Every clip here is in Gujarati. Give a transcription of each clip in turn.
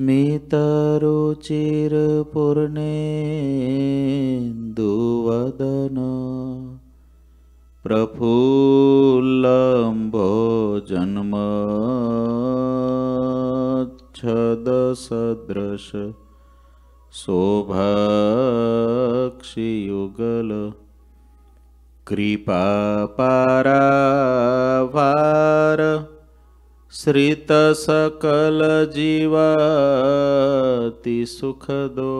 स्मितरुचिरपूर्णेन्दुवदन प्रफुल्लम्भो जन्मच्छदसदृश शोभक्षियुगल। कृपा श्रितसकलजीवातिसुखदो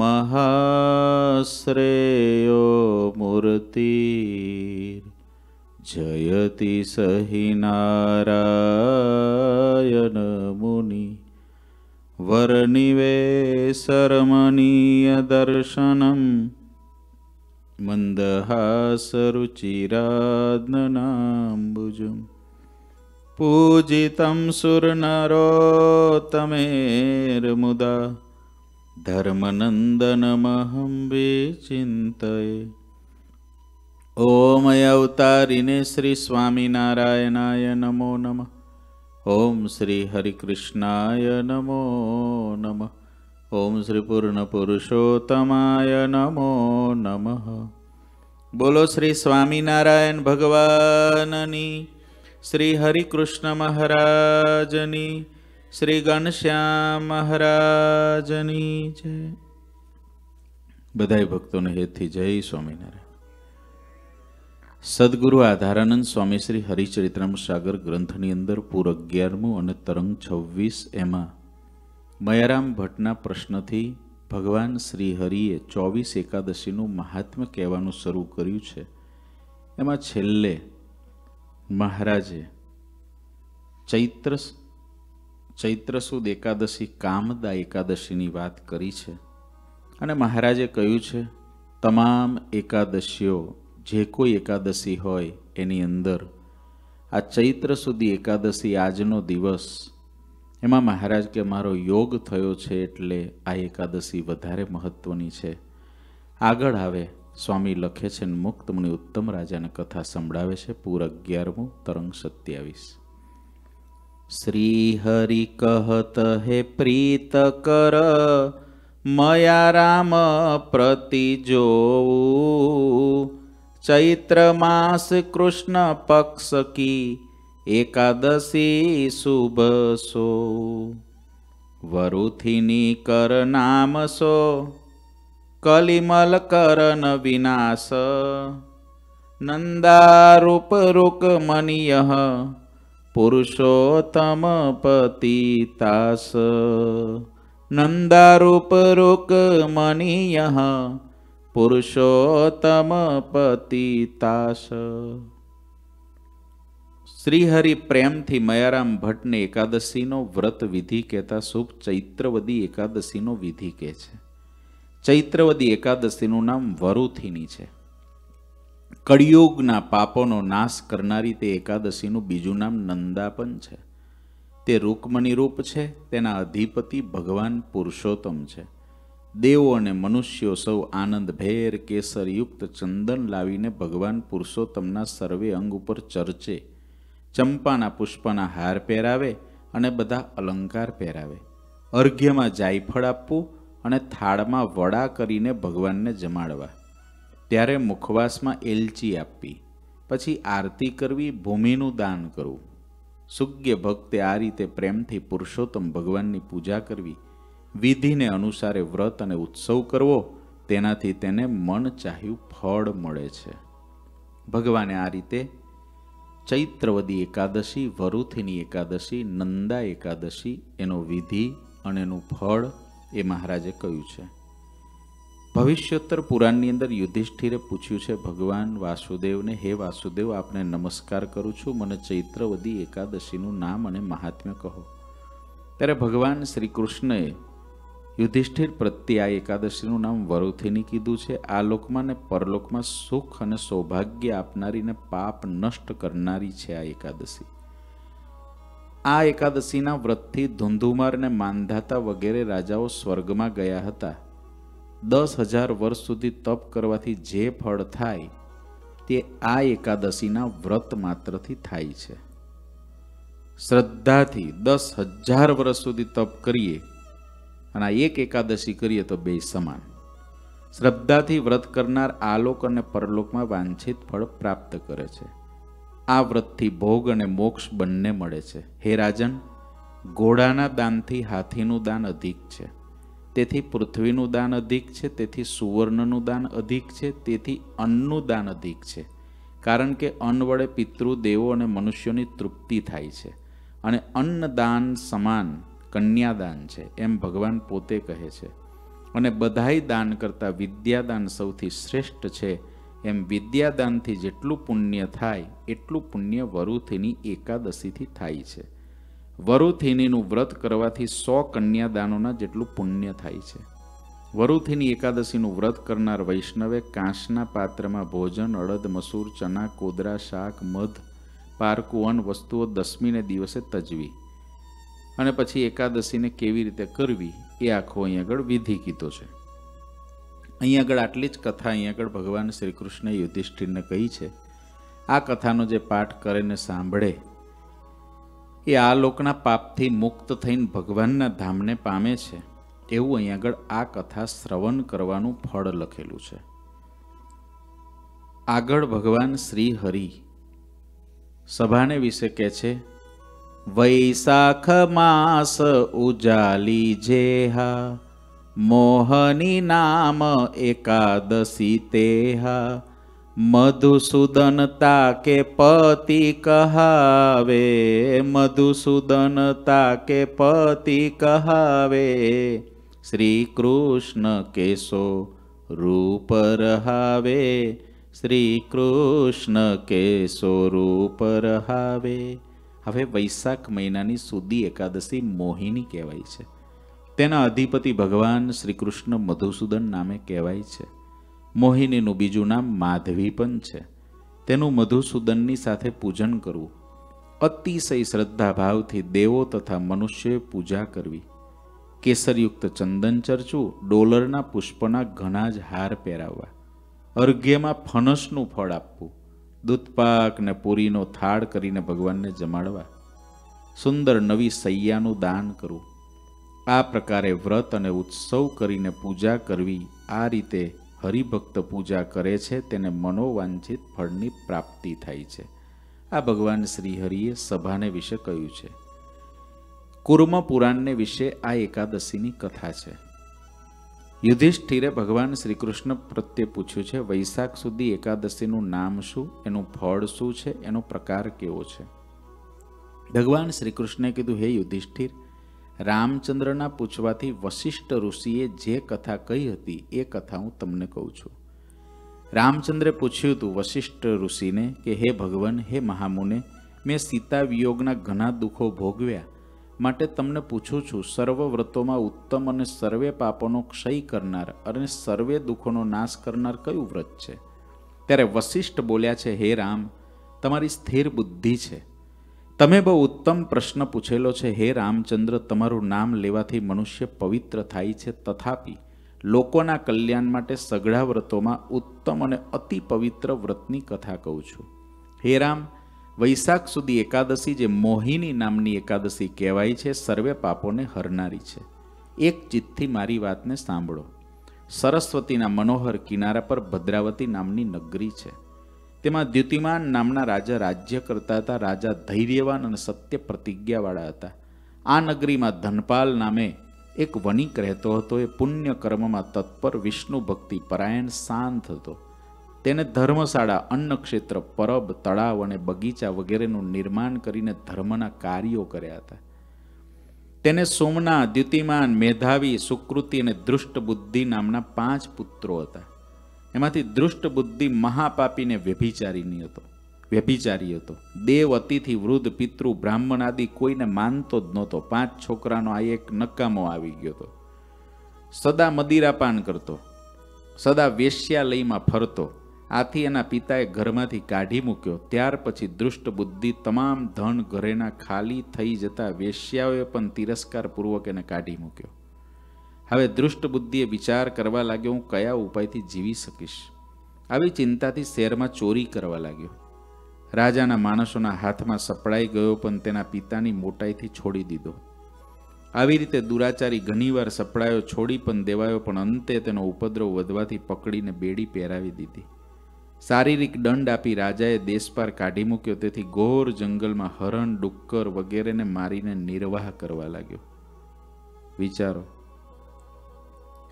महाश्रेयो मूर्तिर्जयति स हि नारायणमुनि वर्णिवेशरमणीयदर्शनम् मन्दहासरुचिराद्ननाम्बुजम् पूजितं सुरनरोत्तमेर्मुदा धर्मनन्दनमहं विचिन्तये। ॐ अवतारिणे श्रीस्वामिनारायणाय नमो नमः। ॐ श्रीहरिकृष्णाय नमो नमः। ॐ श्रीपूर्णपुरुषोत्तमाय नमो नमः। बोलो श्री स्वामिनारायण भगवाननी। શ્રી હરિકૃષ્ણ મહારાજની, શ્રી ઘનશ્યામ મહારાજની જય. બધાય ભક્તોને હેતથી જય સ્વામિનારાયણ. સદગુરુ આધારાનંદ સ્વામી શ્રી હરિચરિત્રમ સાગર ગ્રંથની અંદર પૂર અગિયારમું અને તરંગ છવ્વીસ એમાં, મયારામ ભટ્ટના પ્રશ્નથી ભગવાન શ્રી હરિએ ચોવીસ એકાદશીનું મહાત્મ્ય કહેવાનું શરૂ કર્યું છે. એમાં છેલ્લે મહારાજે, ચૈત્ર ચૈત્ર સુદ એકાદશી કામદા એકાદશીની વાત કરી છે અને મહારાજે કહ્યું છે, તમામ એકાદશીઓ, જે કોઈ એકાદશી હોય એની અંદર, આ ચૈત્ર સુધી એકાદશી આજનો દિવસ, એમાં મહારાજ કે મારો યોગ થયો છે એટલે આ એકાદશી વધારે મહત્ત્વની છે. આગળ આવે. સ્વામી લખે છે ને મુક્ત મુનિ ઉત્તમ રાજાને કથા સંભળાવે છે. પૂર અગિયારમું, તરંગ સત્યાવીસ. શ્રી હરિ કહત, હે પ્રીત કર મયા રામ પ્રતિ જોવું ચૈત્ર માસ કૃષ્ણ પક્ષ કી એકાદશી શુભ સો વરુથિની કર નામ સો કલિમલ કરન વિનાશ. નંદારૂપ રૂક મનિય પુરુષોત્તમ પતિતાસ. નંદારૂપ રૂક મનિય પુરુષોત્તમ પતિતાસ. શ્રીહરિ પ્રેમથી મયારામ ભટ્ટને એકાદશીનો વ્રત વિધિ કહેતા શુભ ચૈત્રવદી એકાદશીનો વિધિ કહે છે. ચૈત્રવદી એકાદશીનું નામ વરુથીની છે. કળિયુગના પાપોનો નાશ કરનારી તે એકાદશીનું બીજું નામ નંદાપન છે. તે રૂકમણી રૂપ છે, તેના અધિપતિ ભગવાન પુરુષોત્તમ છે. દેવો અને મનુષ્યો સૌ આનંદ ભેર કેસરયુક્ત ચંદન લાવીને ભગવાન પુરુષોત્તમના સર્વે અંગ ઉપર ચર્ચે. ચંપાના પુષ્પના હાર પહેરાવે અને બધા અલંકાર પહેરાવે. અર્ઘ્યમાં જાયફળ આપવું અને થાળમાં વડા કરીને ભગવાનને જમાડવા. ત્યારે મુખવાસમાં એલચી આપવી, પછી આરતી કરવી, ભૂમિનું દાન કરવું. સુગ્ય ભક્તે આ રીતે પ્રેમથી પુરુષોત્તમ ભગવાનની પૂજા કરવી. વિધિને અનુસારે વ્રત અને ઉત્સવ કરવો, તેનાથી તેને મન ચાહ્યું ફળ મળે છે. ભગવાને આ રીતે ચૈત્રવદી એકાદશી, વરુથીની એકાદશી, નંદા એકાદશી એનો વિધિ અને એનું ફળ એ મહારાજે કહ્યું છે. ભવિષ્યોત્તર પુરાણની અંદર યુધિષ્ઠિરે પૂછ્યું છે, ભગવાન વાસુદેવને, હે વાસુદેવ, આપને નમસ્કાર કરું છું, મને ચૈત્રવદી એકાદશીનું નામ અને મહાત્મ્ય કહો. ત્યારે ભગવાન શ્રી કૃષ્ણએ યુધિષ્ઠિર પ્રત્યે આ એકાદશીનું નામ વરુથિની કીધું છે, આ લોકમાં ને પરલોકમાં સુખ અને સૌભાગ્ય આપનારી ને પાપ નષ્ટ કરનારી છે આ એકાદશી. આ એકાદશીના વ્રતથી ધુંધુમાર ને માંધાતા વગેરે રાજાઓ સ્વર્ગમાં ગયા હતા. દસ હજાર વર્ષ સુધી તપ કરવાથી જે ફળ થાય તે આ એકાદશીના વ્રત માત્રથી થાય છે. શ્રદ્ધાથી દસ હજાર વર્ષ સુધી તપ કરીએ અને આ એક એકાદશી કરીએ તો બે સમાન. શ્રદ્ધાથી વ્રત કરનાર આલોક અને પરલોકમાં વાંછિત ફળ પ્રાપ્ત કરે છે. આ વ્રતથી ભોગ અને મોક્ષ બંને મળે છે. હે રાજન, ઘોડાના દાનથી હાથીનું દાન અધિક છે. તેથી પૃથ્વીનું દાન અધિક છે, તેથી સુવર્ણનું દાન અધિક છે, તેથી અન્નનું દાન અધિક છે. કારણ કે અન્ન વડે પિતૃ, દેવો અને મનુષ્યોની તૃપ્તિ થાય છે. અને અન્નદાન સમાન કન્યાદાન છે, એમ ભગવાન પોતે કહે છે. અને બધાય દાન કરતાં વિદ્યાદાન સૌથી શ્રેષ્ઠ છે એમ વિદ્યાદાનથી જેટલું પુણ્ય થાય, એટલું પુણ્ય વરુથિની એકાદશીથી થાય છે. વરુથિનીનું વ્રત કરવાથી સો કન્યાદાનોના જેટલું પુણ્ય થાય છે. વરુથિની એકાદશીનું વ્રત કરનાર વૈષ્ણવે કાંસના પાત્રમાં ભોજન, અડદ, મસૂર, ચના, કોદરા, શાક, મધ પારકુવન વસ્તુઓ દસમીને દિવસે તજવી અને પછી એકાદશીને કેવી રીતે કરવી એ આખો અહીં આગળ વિધિ કીધો છે. અહીં આગળ આટલી જ કથા અહીં આગળ ભગવાન શ્રી કૃષ્ણે યુધિષ્ઠિરને કહી છે. આ કથાનો જે પાઠ કરે ને સાંભળે, એ આ લોકના પાપથી મુક્ત થઈને ભગવાનના ધામને પામે છે. એવું અહીં આગળ આ કથા શ્રવણ કરવાનું ફળ લખેલું છે. આગળ ભગવાન શ્રી હરિ સભાને વિશે કહે છે વૈશાખ માસ ઉજાલી જેહા મોહની નામ એકાદશી તેહા, મધુસૂદન તાકે પતિ કહાવે, મધુસૂદન તાકે પતિ કહાવે શ્રી કૃષ્ણ કેશો રૂપ રહાવે શ્રી કૃષ્ણ કેશો રૂપ રહાવે. હવે વૈશાખ મહિનાની સુધી એકાદશી મોહિની કહેવાય છે. તેના અધિપતિ ભગવાન શ્રી કૃષ્ણ મધુસૂદન નામે કહેવાય છે. મોહિનીનું બીજું નામ માધવી પણ છે. તેનું મધુસૂદનની સાથે પૂજન કરવું. અતિશય શ્રદ્ધાભાવથી દેવો તથા મનુષ્યોએ પૂજા કરવી. કેસરયુક્ત ચંદન ચર્ચું, ડોલરના પુષ્પના ઘણા જ હાર પહેરાવવા. અર્ઘ્યમાં ફણસનું ફળ આપવું. દૂધપાક ને પૂરીનો થાળ કરીને ભગવાનને જમાડવા. સુંદર નવી સૈયાનું દાન કરવું. આ પ્રકારે વ્રત અને ઉત્સવ કરીને પૂજા કરવી આ રીતે હરિભક્ત પૂજા કરે છે, તેને મનોવાંછિત ફળની પ્રાપ્તિ થાય છે. આ ભગવાન શ્રી હરિએ સભાને વિશે કહ્યું છે. કુર્મ પુરાણને વિશે આ એકાદશીની કથા છે. યુધિષ્ઠિરે ભગવાન શ્રી કૃષ્ણ પ્રત્યે પૂછ્યું છે, વૈશાખ સુધી એકાદશીનું નામ શું? એનું ફળ શું છે? એનો પ્રકાર કેવો છે? ભગવાન શ્રી કૃષ્ણે કીધું, હે યુધિષ્ઠિર રામચંદ્રના પૂછવાથી વશિષ્ઠ ઋષિએ જે કથા કહી હતી એ કથા હું તમને કહું છું. રામચંદ્રે પૂછ્યું હતું વશિષ્ઠ ઋષિને કે, હે ભગવાન, હે મહામુને, મેં સીતા વિયોગના ઘણા દુઃખો ભોગવ્યા. માટે તમને પૂછું છું, સર્વ વ્રતોમાં ઉત્તમ અને સર્વે પાપોનો ક્ષય કરનાર અને સર્વે દુઃખોનો નાશ કરનાર કયું વ્રત છે? ત્યારે વશિષ્ઠ બોલ્યા છે, હે રામ, તમારી સ્થિર બુદ્ધિ છે. તમે બહુ ઉત્તમ પ્રશ્ન પૂછેલો છે, હે રામચંદ્ર, તમારું નામ લેવાથી મનુષ્ય પવિત્ર થાય છે, તથાપિ લોકોના કલ્યાણ માટે સઘળા વ્રતોમાં ઉત્તમ અને અતિ પવિત્ર વ્રતની કથા કહું છું. હે રામ, વૈશાખ સુધી એકાદશી જે મોહિની નામની એકાદશી કહેવાય છે, સર્વે પાપોને હરનારી છે. એક ચિત્તથી મારી વાતને સાંભળો. સરસ્વતીના મનોહર કિનારા પર ભદ્રાવતી નામની નગરી છે. તેમાં દ્યુતિમાન નામના રાજા રાજ્ય કરતા હતા. રાજા ધૈર્યવાન અને સત્ય પ્રતિજ્ઞાવાળા હતા. આ નગરીમાં ધનપાલ નામે એક વણિક રહેતો હતો. એ પુણ્ય કર્મમાં તત્પર વિષ્ણુ ભક્તિ પરાયણ શાંત હતો. તેને ધર્મશાળા, અન્નક્ષેત્ર, પરબ, તળાવ અને બગીચા વગેરેનું નિર્માણ કરીને ધર્મના કાર્યો કર્યા હતા. તેને સોમના દ્યુતિમાન મેધાવી, સુકૃતિ અને દૃષ્ટ બુદ્ધિ નામના પાંચ પુત્રો હતા. એમાંથી દૃષ્ટ બુદ્ધિ મહાપાપીને વ્યભિચારીની હતો. વ્યભિચારી હતો. દેવ અતિથિ, વૃદ્ધ, પિતૃ, બ્રાહ્મણ આદિ કોઈને માનતો જ નહોતો. પાંચ છોકરાનો આ એક નકામો આવી ગયો હતો. સદા મદિરાપાન કરતો. સદા વેશ્યાલયમાં ફરતો. આથી એના પિતાએ ઘરમાંથી કાઢી મૂક્યો. ત્યાર પછી દૃષ્ટ બુદ્ધિ તમામ ધન ઘરેના ખાલી થઈ જતા વેશ્યાઓએ પણ તિરસ્કારપૂર્વક એને કાઢી મૂક્યો. હવે દૃષ્ટ બુદ્ધિએ વિચાર કરવા લાગ્યો, હું કયા ઉપાયથી જીવી શકીશ? આવી ચિંતાથી શહેરમાં ચોરી કરવા લાગ્યો. રાજાના માણસોના હાથમાં સપડાઈ ગયો, પણ તેના પિતાની મોટાઈથી છોડી દીધો. આવી રીતે દુરાચારી ઘણીવાર સપડાયો છોડી પણ દેવાયો, પણ અંતે તેનો ઉપદ્રવ વધવાથી પકડીને બેડી પહેરાવી દીધી. શારીરિક દંડ આપી રાજાએ દેશપાર કાઢી મૂક્યો, તેથી ઘોર જંગલમાં હરણ, ડુક્કર વગેરેને મારીને નિર્વાહ કરવા લાગ્યો. વિચારો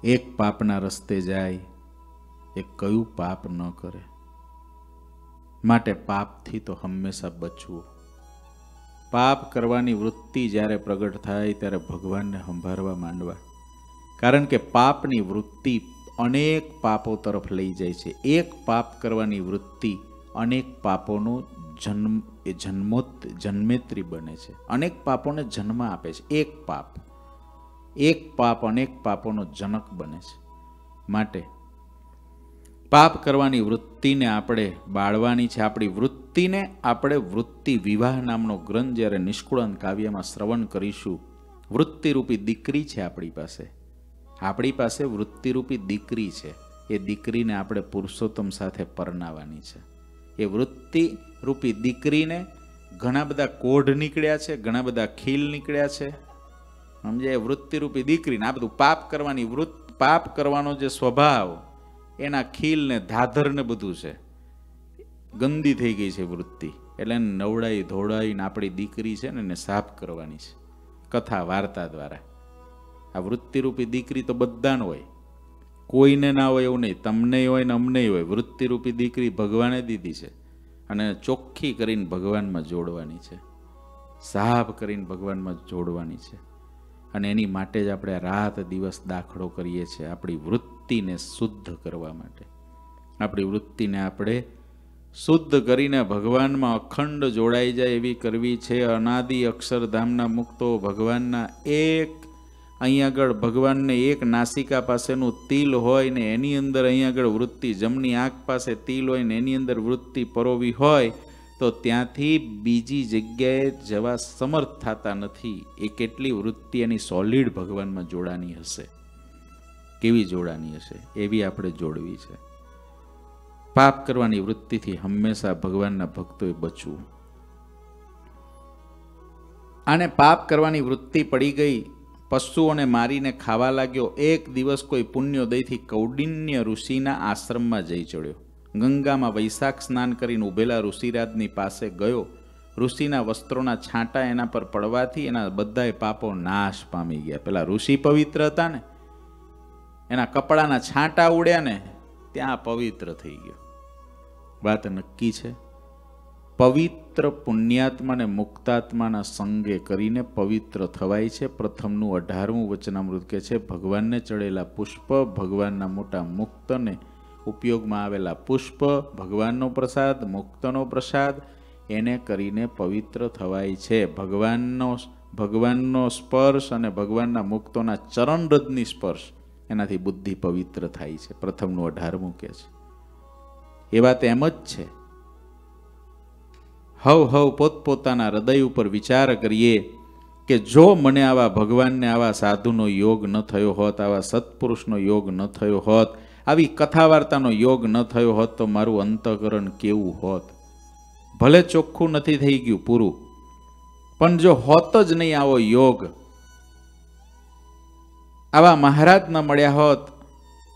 એક પાપના રસ્તે જાય, એ કયું પાપ ન કરે? માટે પાપથી તો હંમેશા બચવું. પાપ કરવાની વૃત્તિ જ્યારે પ્રગટ થાય ત્યારે ભગવાનને સંભાળવા માંડવા. કારણ કે પાપની વૃત્તિ અનેક પાપો તરફ લઈ જાય છે. એક પાપ કરવાની વૃત્તિ અનેક પાપોનો જન્મ, એ જન્મોત, જન્મેત્રી બને છે. અનેક પાપોને જન્મ આપે છે. એક પાપ. એક પાપ અનેક પાપોનો જનક બને છે. માટે પાપ કરવાની વૃત્તિને આપણે બાળવાની છે. આપણી વૃત્તિને આપણે વૃત્તિ વિવાહ નામનો ગ્રંથ જ્યારે નિષ્કુળન કાવ્યમાં શ્રવણ કરીશું, વૃત્તિરૂપી દીકરી છે આપણી પાસે. આપણી પાસે વૃત્તિરૂપી દીકરી છે. એ દીકરીને આપણે પુરુષોત્તમ સાથે પરણાવવાની છે. એ વૃત્તિ રૂપી દીકરીને ઘણા બધા કોઢ નીકળ્યા છે, ઘણા બધા ખીલ નીકળ્યા છે. સમજાય? વૃત્તિરૂપી દીકરીને આ બધું પાપ કરવાની વૃત્ત પાપ કરવાનો જે સ્વભાવ, એના ખીલ ને ધાધર ને બધું છે. ગંદી થઈ ગઈ છે વૃત્તિ. એટલે નવડાઈ ધોડાઈને આપણી દીકરી છે ને એને સાફ કરવાની છે. કથા, વાર્તા દ્વારા. આ વૃત્તિરૂપી દીકરી તો બધાને હોય. કોઈને ના હોય એવું નહીં. તમને હોય ને અમને હોય. વૃત્તિરૂપી દીકરી ભગવાને દીધી છે. અને ચોખ્ખી કરીને ભગવાનમાં જોડવાની છે. સાફ કરીને ભગવાનમાં જોડવાની છે. અને એની માટે જ આપણે રાત દિવસ દાખલો કરીએ છીએ આપણી વૃત્તિને શુદ્ધ કરવા માટે. આપણી વૃત્તિને આપણે શુદ્ધ કરીને ભગવાનમાં અખંડ જોડાઈ જાય એવી કરવી છે. અનાદિ અક્ષરધામના મુક્તો ભગવાનના એક, અહીં આગળ ભગવાનને એક નાસિકા પાસેનું તિલ હોય ને એની અંદર અહીં આગળ વૃત્તિ, જમણી આંખ પાસે તિલ હોય ને એની અંદર વૃત્તિ પરોવી હોય તો ત્યાંથી બીજી જગ્યાએ જવા સમર્થ થતા નથી. એ કેટલી વૃત્તિ એની સોલિડ ભગવાનમાં જોડાની હશે. કેવી જોડાની હશે? એવી આપણે જોડવી છે. પાપ કરવાની વૃત્તિથી હંમેશા ભગવાનના ભક્તોએ બચવું. આને પાપ કરવાની વૃત્તિ પડી ગઈ. પશુઓને મારીને ખાવા લાગ્યો. એક દિવસ કોઈ પુણ્યોદયથી કૌડિન્ય ઋષિના આશ્રમમાં જઈ ચડ્યો. ગંગામાં વૈશાખ સ્નાન કરીને ઉભેલા ઋષિરાજની પાસે ગયો. ઋષિના વસ્ત્રોના છાંટા એના પર પડવાથી એના બધાય પાપો નાશ પામી ગયા. પેલા ઋષિ પવિત્ર હતા ને, એના કપડાના છાંટા ઉડ્યા ને, ત્યાં પવિત્ર થઈ ગયો. વાત નક્કી છે? પવિત્ર પુણ્યાત્માને મુક્તાત્માના સંગે કરીને પવિત્ર થવાય છે. પ્રથમનું અઢારમું વચનામૃત કે છે, ભગવાનને ચડેલા પુષ્પ ભગવાનના મોટા મુક્તને ઉપયોગમાં આવેલા પુષ્પ, ભગવાનનો પ્રસાદ, મુક્તનો પ્રસાદ, એને કરીને પવિત્ર થવાય છે. ભગવાનનો ભગવાનનો સ્પર્શ અને ભગવાનના મુક્તોના ચરણરજની સ્પર્શ એનાથી બુદ્ધિ પવિત્ર થાય છે. પ્રથમનું અઢારમું કે છે. એ વાત એમ જ છે. હવ હવ પોતપોતાના હૃદય ઉપર વિચાર કરીએ કે જો મને આવા ભગવાનને આવા સાધુનો યોગ ન થયો હોત, આવા સત્પુરુષનો યોગ ન થયો હોત આવી કથા વાર્તાનો યોગ ન થયો હોત તો મારું અંતઃકરણ કેવું હોત? ભલે ચોખ્ખું નથી થઈ ગયું પૂરું, પણ જો હોત જ નહીં આવો યોગ, આવા મહારાજ ન મળ્યા હોત,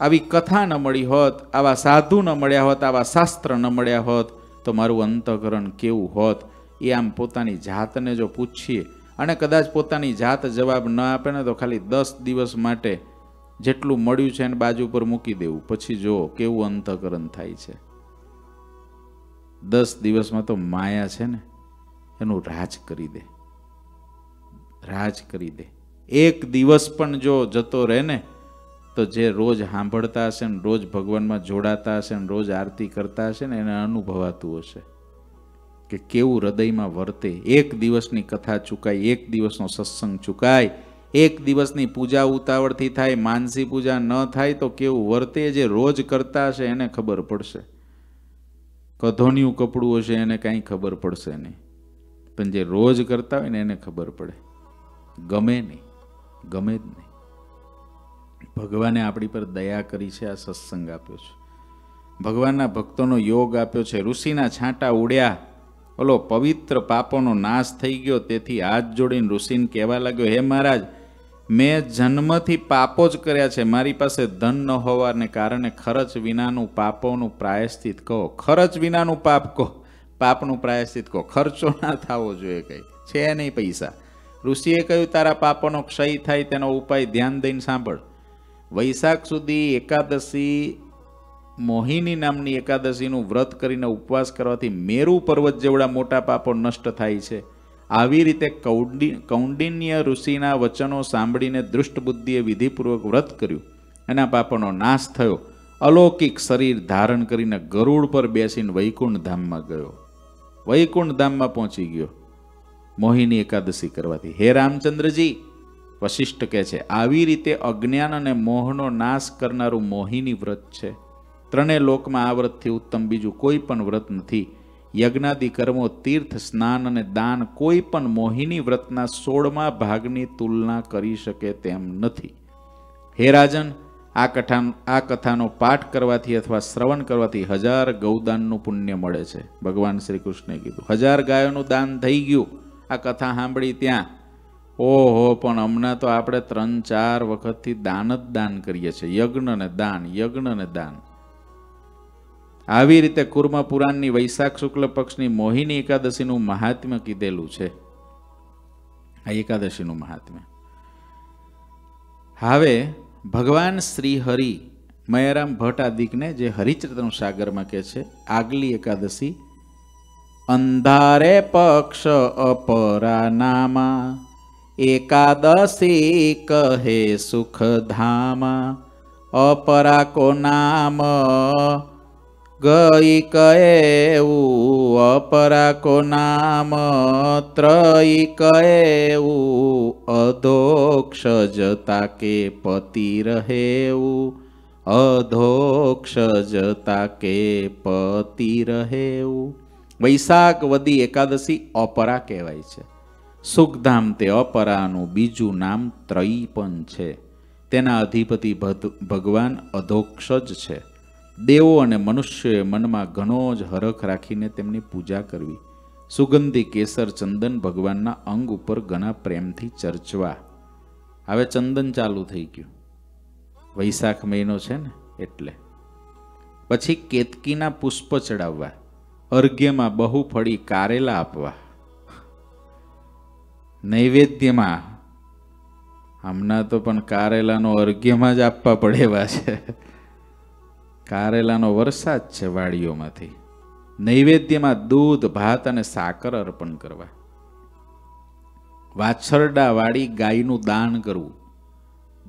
આવી કથા ન મળી હોત, આવા સાધુ ન મળ્યા હોત, આવા શાસ્ત્ર ન મળ્યા હોત, તો મારું અંતઃકરણ કેવું હોત? એ આમ પોતાની જાતને જો પૂછીએ, અને કદાચ પોતાની જાત જવાબ ન આપે ને તો ખાલી દસ દિવસ માટે જેટલું મળ્યું છે એને બાજુ પર મૂકી દેવું. પછી જો કેવું અંતઃકરણ થાય છે. દસ દિવસમાં તો માયા છે ને, એનું રાજ કરી દે. રાજ કરી દે. એક દિવસ પણ જો જતો રહે ને, તો જે રોજ સાંભળતા હશે ને, રોજ ભગવાનમાં જોડાતા હશે ને, રોજ આરતી કરતા હશે ને, એને અનુભવાતું હશે. કે કેવું હૃદયમાં વર્તે. એક દિવસની કથા ચૂકાય, એક દિવસનો સત્સંગ ચૂકાય એક દિવસની પૂજા ઉતાવળથી થાય, માનસી પૂજા ન થાય, તો કેવું વર્તે જે રોજ કરતા હશે એને ખબર પડશે. કધોનિયું કપડું હશે એને કાંઈ ખબર પડશે નહીં. પણ જે રોજ કરતા હોય ને એને ખબર પડે. ગમે નહીં, ગમે જ નહીં. ભગવાને આપણી પર દયા કરી છે, આ સત્સંગ આપ્યો છે. ભગવાનના ભક્તોનો યોગ આપ્યો છે. ઋષિના છાંટા ઉડ્યા. ઓલો પવિત્ર પાપોનો નાશ થઈ ગયો. તેથી હાથ જોડીને ઋષિને કહેવા લાગ્યો, હે મહારાજ મેં જન્મથી પાપો જ કર્યા છે. મારી પાસે ધન ન હોવાને કારણે ખર્ચ વિનાનું પાપોનું પ્રાયશ્ચિત કહો. ખર્ચ વિનાનું પાપ કહો. પાપનું પ્રાયશ્ચિત કહો. ખર્ચો ના થવો જોઈએ કંઈ. છે નહીં પૈસા. ઋષિએ કહ્યું, તારા પાપોનો ક્ષય થાય તેનો ઉપાય ધ્યાન દઈને સાંભળ. વૈશાખ સુધી એકાદશી, મોહિની નામની એકાદશીનું વ્રત કરીને ઉપવાસ કરવાથી મેરુ પર્વત જેવડા મોટા પાપો નષ્ટ થાય છે. આવી રીતે કૌંડિ, કૌંડિન્ય ઋષિના વચનો સાંભળીને દુષ્ટ બુદ્ધિએ વિધિપૂર્વક વ્રત કર્યું. એના પાપનો નાશ થયો. અલૌકિક શરીર ધારણ કરીને ગરુડ પર બેસીને વૈકુંઠ ધામમાં ગયો. વૈકુંઠ ધામમાં પહોંચી ગયો. મોહિની એકાદશી કરવાથી. હે રામચંદ્રજી, વશિષ્ઠ કહે છે, આવી રીતે અજ્ઞાન અને મોહનો નાશ કરનારું મોહિની વ્રત છે. ત્રણેય લોકમાં આ વ્રતથી ઉત્તમ બીજું કોઈ પણ વ્રત નથી. યજ્ઞાદિ કર્મો, તીર્થ, સ્નાન અને દાન કોઈ પણ મોહિની વ્રતના સોળમા ભાગની તુલના કરી શકે તેમ નથી. હે રાજન, આ કથા, આ કથાનો પાઠ કરવાથી અથવા શ્રવણ કરવાથી હજાર ગૌદાનનું પુણ્ય મળે છે. ભગવાન શ્રી કૃષ્ણે કીધું, હજાર ગાયોનું દાન થઈ ગયું. આ કથા સાંભળી ત્યાં. ઓહો, પણ હમણાં તો આપણે ત્રણ ચાર વખતથી દાન જ દાન કરીએ છીએ. યજ્ઞ ને દાન, યજ્ઞ ને દાન. આવી રીતે કુર્મ પુરાણની વૈશાખ શુક્લ પક્ષની મોહિની એકાદશીનું મહાત્મ્ય કીધેલું છે. આ એકાદશીનું મહાત્મ્ય. હવે ભગવાન શ્રી હરિ મયારામ ભટ્ટ આદિકને જે હરિચરિત્રનું સાગરમાં કહે છે, આગલી એકાદશી અંધારે પક્ષ અપરા નામા, એકાદશી કહે સુખધામા, અપરા કો નામ ગઈ કહેવું અપરા કો નામ ત્રયી કહેવું અધોક્ષ જતા કે પતિ રહેવું, અધોક્ષ જતા કે પતિ રહેવું. વૈશાખ વદી એકાદશી અપરા કહેવાય છે. સુખધામ તે અપરાનું બીજું નામ ત્રયી પણ છે. તેના અધિપતિ ભગવાન અધોક્ષ જ છે. દેવો અને મનુષ્યએ મનમાં ઘણો જ હરખ રાખીને તેમની પૂજા કરવી. સુગંધી, કેસર, ચંદન ભગવાનના અંગ ઉપર ઘણા પ્રેમથી ચર્ચવા. હવે ચંદન ચાલુ થઈ ગયું. વૈશાખ મહિનો છે ને એટલે. પછી કેતકીના પુષ્પ ચડાવવા. અર્ઘ્યમાં બહુ ફળી કારેલા આપવા. નૈવેદ્યમાં. હમણાં તો પણ કારેલાનો અર્ઘ્યમાં જ આપવા પડે એવા છે. કારેલાનો વરસાદ છે વાડીઓમાંથી. નૈવેદ્યમાં દૂધ, ભાત અને સાકર અર્પણ કરવા. વાછરડા વાળી ગાયનું દાન કરવું.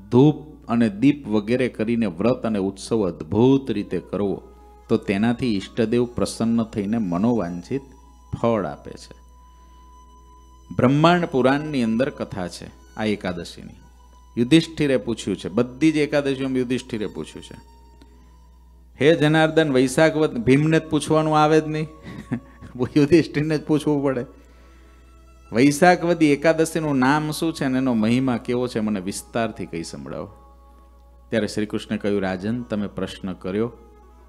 ધૂપ અને દીપ વગેરે કરીને વ્રત અને ઉત્સવ અદ્ભુત રીતે કરવો. તો તેનાથી ઈષ્ટદેવ પ્રસન્ન થઈને મનોવાંછિત ફળ આપે છે. બ્રહ્માંડ પુરાણની અંદર કથા છે, આ એકાદશીની. યુધિષ્ઠિરે પૂછ્યું છે, બધી જ એકાદશીઓમાં યુધિષ્ઠિરે પૂછ્યું છે. હે જનાર્દન વૈશાખવત ભીમને જ પૂછવાનું આવે જ નહીં. યુધિષ્ઠિરને જ પૂછવું પડે. વૈશાખવતી એકાદશીનું નામ શું છે અને એનો મહિમા કેવો છે મને વિસ્તારથી કહી સંભળાવો. ત્યારે શ્રી કૃષ્ણે કહ્યું, રાજન, તમે પ્રશ્ન કર્યો.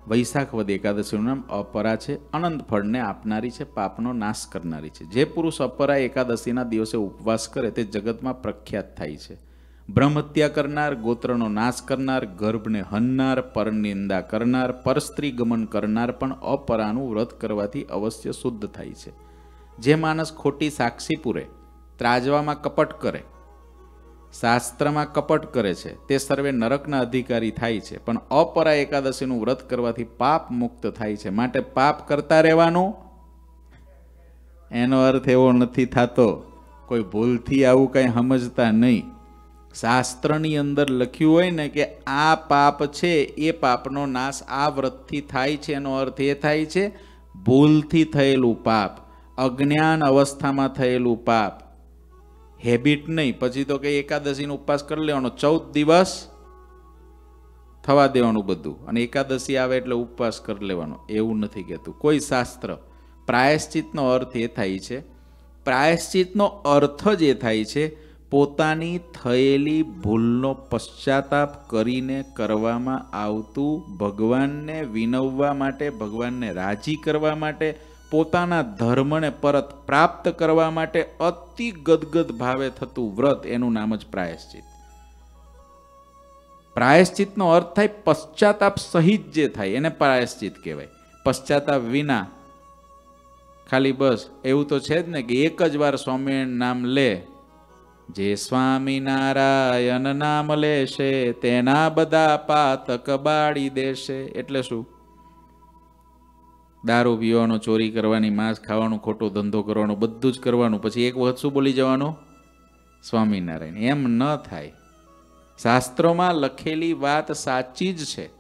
વૈશાખવદ એકાદશીનું નામ અપરા છે, અનંત ફળને આપનારી છે, પાપનો નાશ કરનારી છે. જે પુરુષ અપરા એકાદશીના દિવસે ઉપવાસ કરે તે જગતમાં પ્રખ્યાત થાય છે. બ્રહ્મહત્યા કરનાર, ગોત્રનો નાશ કરનાર, ગર્ભને હનનાર પરનિંદા કરનાર, પરસ્ત્રી ગમન કરનાર પણ અપરાનું વ્રત કરવાથી અવશ્ય શુદ્ધ થાય છે. જે માણસ ખોટી સાક્ષી પૂરે, ત્રાજવામાં કપટ કરે, શાસ્ત્રમાં કપટ કરે છે, તે સર્વે નરકના અધિકારી થાય છે, પણ અપરા એકાદશીનું વ્રત કરવાથી પાપ મુક્ત થાય છે. માટે પાપ કરતા રહેવાનું? એનો અર્થ એવો નથી થતો. કોઈ ભૂલથી આવું કંઈ સમજતા નહીં. શાસ્ત્રની અંદર લખ્યું હોય ને કે આ પાપ છે, એ પાપનો નાશ આ વ્રતથી થાય છે, એનો અર્થ એ થાય છે, ભૂલથી થયેલું પાપ, અજ્ઞાન અવસ્થામાં થયેલું પાપ. હેબિટ નહીં, પછી તો કે એકાદશીનો ઉપવાસ કરી લેવાનો, ચૌદ દિવસ થવા દેવાનું બધું. અને એકાદશી આવે એટલે ઉપવાસ કરી લેવાનો, એવું નથી કહેતું. કોઈ શાસ્ત્ર, પ્રાયશ્ચિતનો અર્થ એ થાય છે, પ્રાયશ્ચિતનો અર્થ જ એ થાય છે પોતાની થયેલી ભૂલનો પશ્ચાતાપ કરીને કરવામાં આવતું ભગવાનને વિનવવા માટે, ભગવાનને રાજી કરવા માટે, પોતાના ધર્મને પરત પ્રાપ્ત કરવા માટે અતિ ગદગદ ભાવે થતું વ્રત એનું નામ જ પ્રાયશ્ચિત. પ્રાયશ્ચિતનો અર્થ થાય પશ્ચાતાપ સહિત જે થાય, એને પ્રાયશ્ચિત કહેવાય. પશ્ચાતાપ વિના ખાલી બસ એવું તો છે જ ને કે એક જ વાર સ્વામિનારાયણ નામ લે જે સ્વામિનારાયણ નામ લેશે, તેના બધા પાતક બાળી દેશે. એટલે શું? દારૂ પીવાનો, ચોરી કરવાની, માંસ ખાવાનું, ખોટો ધંધો કરવાનો, બધું જ કરવાનું. પછી એક વખત શું બોલી જવાનું? સ્વામિનારાયણ એમ ન થાય. શાસ્ત્રોમાં લખેલી વાત સાચી જ છે.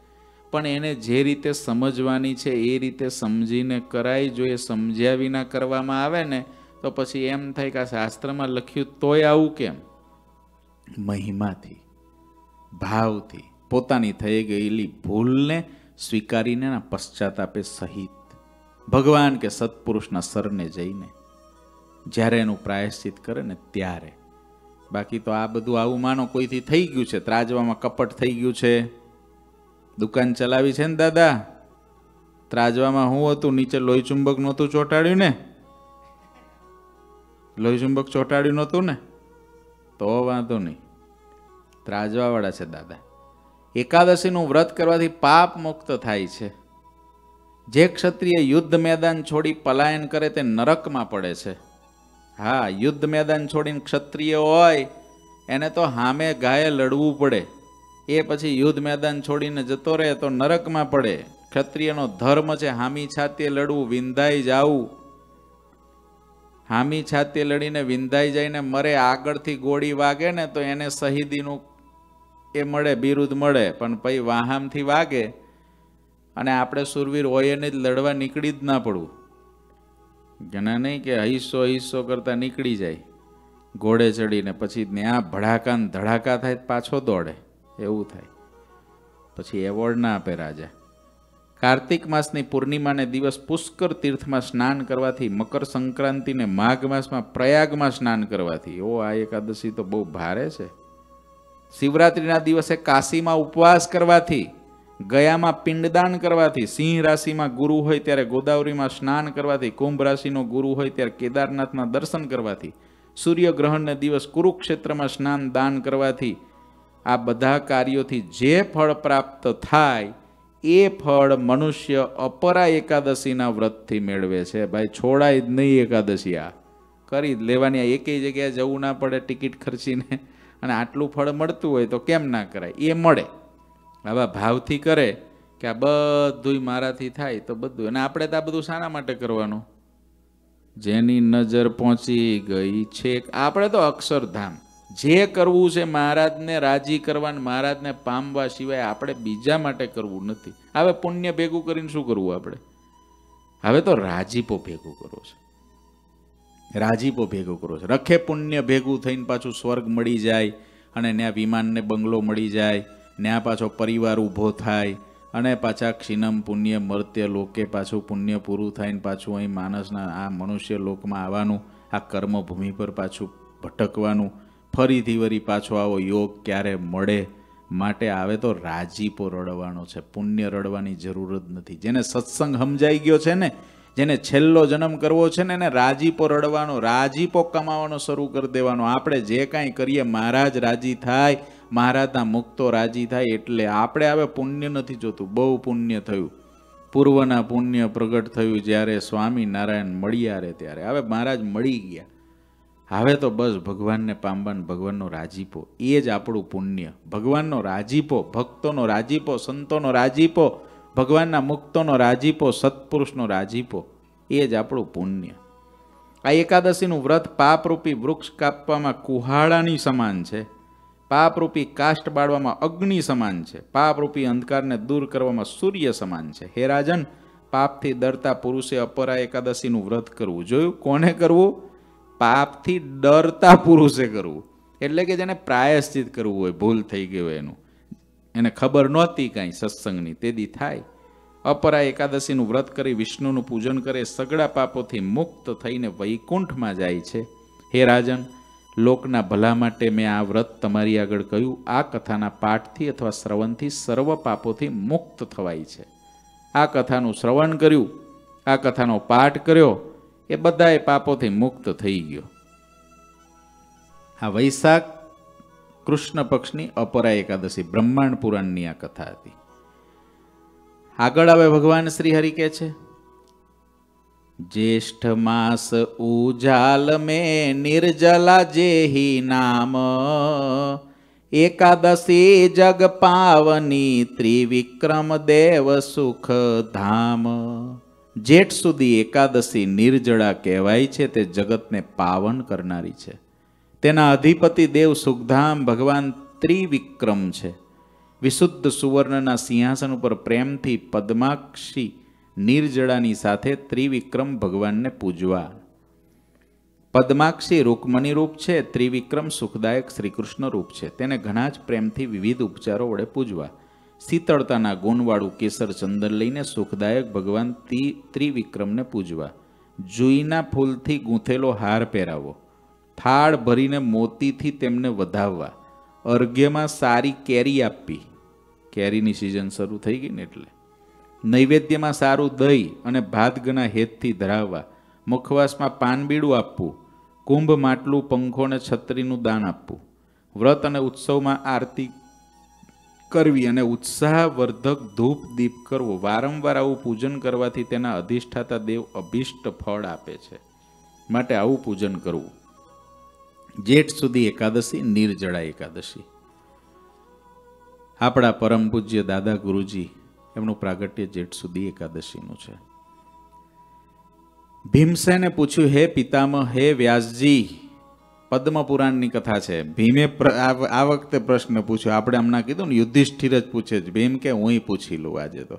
પણ એને જે રીતે સમજવાની છે, એ રીતે સમજીને કરાય. જો એ સમજ્યા વિના કરવામાં આવે ને તો પછી એમ થાય કે આ શાસ્ત્રમાં લખ્યું તોય આવું કેમ? મહિમાથી, ભાવથી, પોતાની થઈ ગયેલી ભૂલને સ્વીકારીને પશ્ચાતાપે સહિત. ભગવાન કે સત્પુરુષના સરને જઈને, જ્યારે એનું પ્રાયશ્ચિત કરે ને ત્યારે. બાકી તો આ બધું આવું માનો કોઈથી થઈ ગયું છે? ત્રાજવામાં કપટ થઈ ગયું છે? દુકાન ચલાવી છે ને દાદા? ત્રાજવામાં હું હતું? નીચે લોહી ચુંબક નહોતું ચોંટાડ્યું ને? લોહી ચુંબક ચોંટાડ્યું નહોતું ને? તો વાંધો નહીં. ત્રાજવાવાળા છે દાદા. એકાદશીનું વ્રત કરવાથી પાપ મુક્ત થાય છે. જે ક્ષત્રિય યુદ્ધ મેદાન છોડી પલાયન કરે તે નરકમાં પડે છે. હા, યુદ્ધ મેદાન છોડીને ક્ષત્રિય હોય, એને તો હામે ગાયે લડવું પડે. એ પછી યુદ્ધ મેદાન છોડીને જતો રહે તો નરકમાં પડે. ક્ષત્રિયનો ધર્મ છે, હામી છાતીએ લડવું, વિંધાઈ જાવું. હામી છાતી લડીને વિંધાઈ જઈને મરે, આગળથી ગોળી વાગે ને તો એને શહીદીનું એ મળે, બિરુદ મળે. પણ પછી વાહામથી વાગે અને આપણે સુરવીર હોય એને જ લડવા નીકળી જ ના પડવું. ઘણા નહીં કે હિસ્સો હિસ્સો કરતાં નીકળી જાય. ઘોડે ચડીને પછી ત્યાં ભડાકા ધડાકા થાય પાછો દોડે. એવું થાય. પછી એવોર્ડ ના આપે રાજા. કાર્તિક માસની પૂર્ણિમાને દિવસ પુષ્કર તીર્થમાં સ્નાન કરવાથી, મકર સંક્રાંતિને માઘ માસમાં પ્રયાગમાં સ્નાન કરવાથી. ઓ, આ એકાદશી તો બહુ ભારે છે. શિવરાત્રિના દિવસે કાશીમાં ઉપવાસ કરવાથી, ગયામાં પિંડદાન કરવાથી, સિંહ રાશિમાં ગુરુ હોય ત્યારે ગોદાવરીમાં સ્નાન કરવાથી, કુંભ રાશિનો ગુરુ હોય ત્યારે કેદારનાથના દર્શન કરવાથી સૂર્યગ્રહણને દિવસ કુરુક્ષેત્રમાં સ્નાન દાન કરવાથી, આ બધા કાર્યોથી જે ફળ પ્રાપ્ત થાય એ ફળ મનુષ્ય અપરા એકાદશીના વ્રતથી મેળવે છે. ભાઈ, છોડાય જ નહીં એકાદશી આ. કરી જ લેવાની આ એકેય જગ્યાએ જવું ના પડે ટિકિટ ખર્ચીને. અને આટલું ફળ મળતું હોય તો કેમ ના કરાય? એ મળે. આવા ભાવથી કરે કે આ બધુંય મારાથી થાય તો બધું અને આપણે તો આ બધું શાના માટે કરવાનું? જેની નજર પહોંચી ગઈ છે. આપણે તો અક્ષરધામ. જે કરવું છે મહારાજને રાજી કરવાનું મહારાજને પામવા સિવાય આપણે બીજા માટે કરવું નથી. હવે પુણ્ય ભેગું કરીને શું કરવું આપણે? હવે તો રાજીપો ભેગું કરો છે. રાજીપો ભેગો કરો છે. રખે પુણ્ય ભેગું થઈને પાછું સ્વર્ગ મળી જાય અને ત્યાં વિમાનને બંગલો મળી જાય, ત્યાં પાછો પરિવાર ઊભો થાય અને પાછા ક્ષીનમ પુણ્ય મર્ત્ય લોકે પાછું પુણ્ય પૂરું થાય ને પાછું અહીં માણસના આ મનુષ્ય લોકમાં આવવાનું, આ કર્મભૂમિ પર પાછું ભટકવાનું ફરીથી વરી પાછો આવો, યોગ ક્યારે મળે માટે આવે તો રાજીપો રડવાનો છે. પુણ્ય રડવાની જરૂર જ નથી. જેને સત્સંગ સમજાઈ ગયો છે ને, જેને છેલ્લો જન્મ કરવો છે ને, એને રાજીપો રડવાનો, રાજીપો કમાવાનો શરૂ કરી દેવાનો. આપણે જે કાંઈ કરીએ, મહારાજ રાજી થાય મહારાજના મુક્તો રાજી થાય, એટલે આપણે હવે પુણ્ય નથી જોતું. બહુ પુણ્ય થયું. પૂર્વના પુણ્ય પ્રગટ થયું જ્યારે સ્વામિનારાયણ મળ્યા રે ત્યારે. હવે મહારાજ મળી ગયા. હવે તો બસ ભગવાનને પામવાન, ભગવાનનો રાજીપો. એ જ આપણું પુણ્ય. ભગવાનનો રાજીપો, ભક્તોનો રાજીપો, સંતોનો રાજીપો, ભગવાનના મુક્તોનો રાજીપો, સત્પુરુષનો રાજીપો. એ જ આપણું પુણ્ય. આ એકાદશીનું વ્રત પાપરૂપી વૃક્ષ કાપવામાં કુહાડાની સમાન છે. પાપરૂપી કાષ્ટ બાળવામાં અગ્નિ સમાન છે. પાપરૂપી અંધકારને દૂર કરવામાં સૂર્ય સમાન છે. હે રાજન, પાપથી ડરતા પુરુષે અપરા એકાદશીનું વ્રત કરવું જોયું? કોને કરવું? પાપથી ડરતા પુરુષે કરવું. એટલે કે જેને પ્રાયશ્ચિત કરવું હોય, ભૂલ થઈ ગયું એનું. એને ખબર નહોતી કાંઈ સત્સંગની તેદી થાય. અપરા એકાદશીનું વ્રત કરી, વિષ્ણુનું પૂજન કરે સગડા પાપોથી મુક્ત થઈને વૈકુંઠમાં જાય છે. હે રાજન, લોકના ભલા માટે મેં આ વ્રત તમારી આગળ કહ્યું. આ કથાના પાઠથી અથવા શ્રવણથી સર્વ પાપોથી મુક્ત થવાય છે. આ કથાનું શ્રવણ કર્યું. આ કથાનો પાઠ કર્યો. એ બધાએ પાપોથી મુક્ત થઈ ગયો. આ વૈશાખ કૃષ્ણ પક્ષની અપરા એકાદશી બ્રહ્માંડ પુરાણની આ કથા હતી. આગળ હવે ભગવાન શ્રી હરિ કે છે, જ્યેષ્ઠ માસ ઉજાલ મે નિર્જલા જેહી નામ, એકાદશી જગ પાવની ત્રિવિક્રમ દેવ સુખ ધામ. જેઠ સુધી એકાદશી નિર્જળા કહેવાય છે, તે જગતને પાવન કરનારી છે. તેના અધિપતિ દેવ સુખધામ ભગવાન ત્રિવિક્રમ છે. વિશુદ્ધ સુવર્ણના સિંહાસન ઉપર પ્રેમથી પદ્માક્ષી નિર્જળાની સાથે ત્રિવિક્રમ ભગવાનને પૂજવા. પદ્માક્ષી રૂકમણી રૂપ છે, ત્રિવિક્રમ સુખદાયક શ્રીકૃષ્ણ રૂપ છે. તેને ઘણા જ પ્રેમથી વિવિધ ઉપચારો વડે પૂજવા. શીતળતાના ગુણવાળું કેસર ચંદન લઈને સુખદાયક ભગવાન ત્રિવિક્રમને પૂજવા. જુઈના ફૂલથી ગૂંથેલો હાર પહેરાવો. થાળ ભરીને મોતીથી તેમને વધાવવા. અર્ઘ્યમાં સારી કેરી આપવી. કેરીની સિઝન શરૂ થઈ ગઈ ને એટલે. નૈવેદ્યમાં સારું દહીં અને ભાતગના હેતથી ધરાવવા. મુખવાસમાં પાનબીડું આપવું. કુંભ માટલું, પંખો અને છત્રીનું દાન આપવું. વ્રત અને ઉત્સવમાં આરતી કરવી અને ઉત્સાહવર્ધક ધૂપ દીપ કરવો. વારંવાર આવું પૂજન કરવાથી તેના અધિષ્ઠાતા દેવ અભિષ્ટ ફળ આપે છે. માટે આવું પૂજન કરવું. જેઠ સુધી એકાદશી નિર્જળા એકાદશી. આપણા પરમ પૂજ્ય દાદા ગુરુજી, એમનું પ્રાગટ્ય જેઠ સુધી એકાદશીનું છે. ભીમસેને પૂછ્યું, હે પિતામહ, હે વ્યાસજી પદ્મપુરાણની કથા છે. ભીમે આ વખતે પ્રશ્ન પૂછ્યો. આપણે હમણાં કીધું ને, યુધિષ્ઠિર જ પૂછે છે. ભીમ કે હું પૂછી લઉં આજે તો.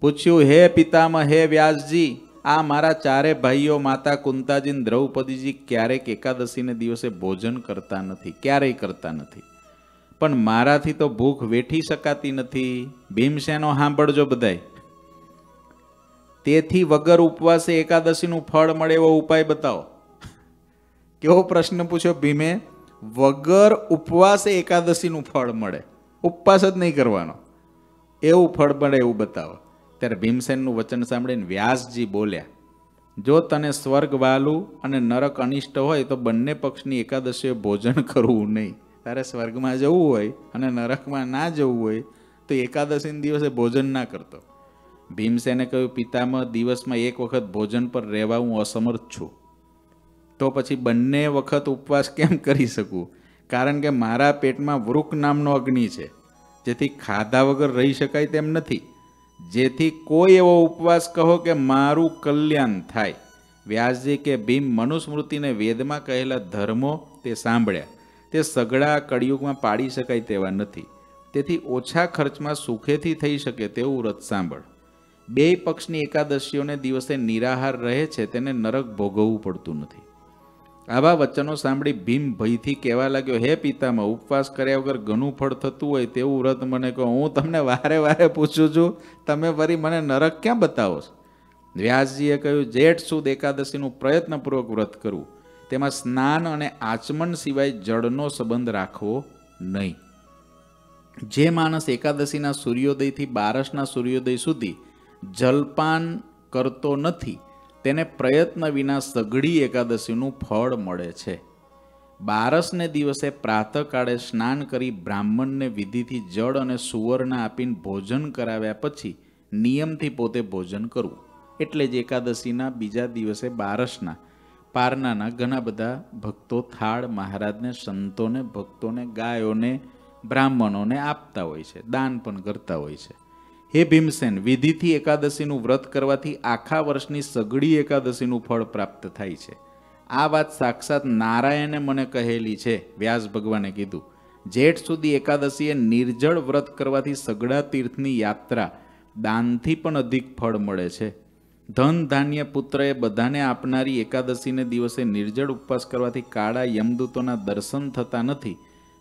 પૂછ્યું, હે પિતામહ, હે વ્યાસજી, આ મારા ચારે ભાઈઓ માતા કુંતાજી દ્રૌપદીજી ક્યારેક એકાદશીને દિવસે ભોજન કરતા નથી. ક્યારેય કરતા નથી. પણ મારાથી તો ભૂખ વેઠી શકાતી નથી. ભીમસેનો સાંભળજો બધાય. તેથી વગર ઉપવાસે એકાદશીનું ફળ મળે એવો ઉપાય બતાવો. કેવો પ્રશ્ન પૂછ્યો, ભીમે, વગર ઉપવાસે એકાદશીનું ફળ મળે. ઉપવાસ જ નહીં કરવાનો. એવું ફળ મળે એવું બતાવો. ત્યારે ભીમસેનનું વચન સાંભળીને વ્યાસજી બોલ્યા, જો તને સ્વર્ગ વાલું અને નરક અનિષ્ટ હોય, તો બંને પક્ષની એકાદશીએ ભોજન કરવું નહીં. તારે સ્વર્ગમાં જવું હોય અને નરકમાં ના જવું હોય, તો એકાદશીના દિવસે ભોજન ના કરતો. ભીમસેને કહ્યું, પિતામહ, દિવસમાં એક વખત ભોજન પર રહેવા હું અસમર્થ છું. તો પછી બંને વખત ઉપવાસ કેમ કરી શકું? કારણ કે મારા પેટમાં વૃક નામનો અગ્નિ છે. જેથી ખાધા વગર રહી શકાય તેમ નથી. જેથી કોઈ એવો ઉપવાસ કહો કે મારું કલ્યાણ થાય. વ્યાસજી કે ભીમ મનુસ્મૃતિને વેદમાં કહેલા ધર્મો તે સાંભળ્યા. તે સઘળા કળિયુગમાં પાડી શકાય તેવા નથી. તેથી ઓછા ખર્ચમાં સુખેથી થઈ શકે તેવું વ્રત સાંભળ. બે પક્ષની એકાદશીઓને દિવસે નિરાહાર રહે છે તેને નરક ભોગવવું પડતું નથી. આવા વચનો સાંભળી ભીમ ભયથી કહેવા લાગ્યો, હે પિતામાં ઉપવાસ કર્યા વગર ઘણું ફળ થતું હોય તેવું વ્રત મને કહો. હું તમને વારે વારે પૂછું છું, તમે ફરી મને નરક ક્યાં બતાવો વ્યાસજીએ કહ્યું, જેઠ સુદ એકાદશીનું પ્રયત્નપૂર્વક વ્રત કરવું તેમાં સ્નાન અને આચમન સિવાય જળનો સંબંધ રાખવો નહીં. જે માણસ એકાદશીના સૂર્યોદયથી બારસના સૂર્યોદય સુધી જલપાન કરતો નથી તેને પ્રયત્ન વિના સઘળી એકાદશીનું ફળ મળે છે. બારસને દિવસે પ્રાતઃકાળે સ્નાન કરી બ્રાહ્મણને વિધિથી જળ અને સુવર્ણ આપીને ભોજન કરાવ્યા પછી નિયમથી પોતે ભોજન કરવું. એટલે જ એકાદશીના બીજા દિવસે બારસના, પારનાના ઘણા બધા ભક્તો થાળ મહારાજને, સંતોને, ભક્તોને, ગાયોને, બ્રાહ્મણોને આપતા હોય છે, દાન પણ કરતા હોય છે. હે ભીમસેન, વિધિથી એકાદશીનું વ્રત કરવાથી આખા વર્ષની સઘળી એકાદશીનું ફળ પ્રાપ્ત થાય છે. આ વાત સાક્ષાત નારાયણે મને કહેલી છે, વ્યાસ ભગવાને કીધું. જેઠ સુધી એકાદશીએ નિર્જળ વ્રત કરવાથી સઘળા તીર્થની યાત્રા દાનથી પણ અધિક ફળ મળે છે. ધન ધાન્ય પુત્રએ બધાને આપનારી એકાદશીને દિવસે નિર્જળ ઉપવાસ કરવાથી કાળા યમદૂતોના દર્શન થતા નથી.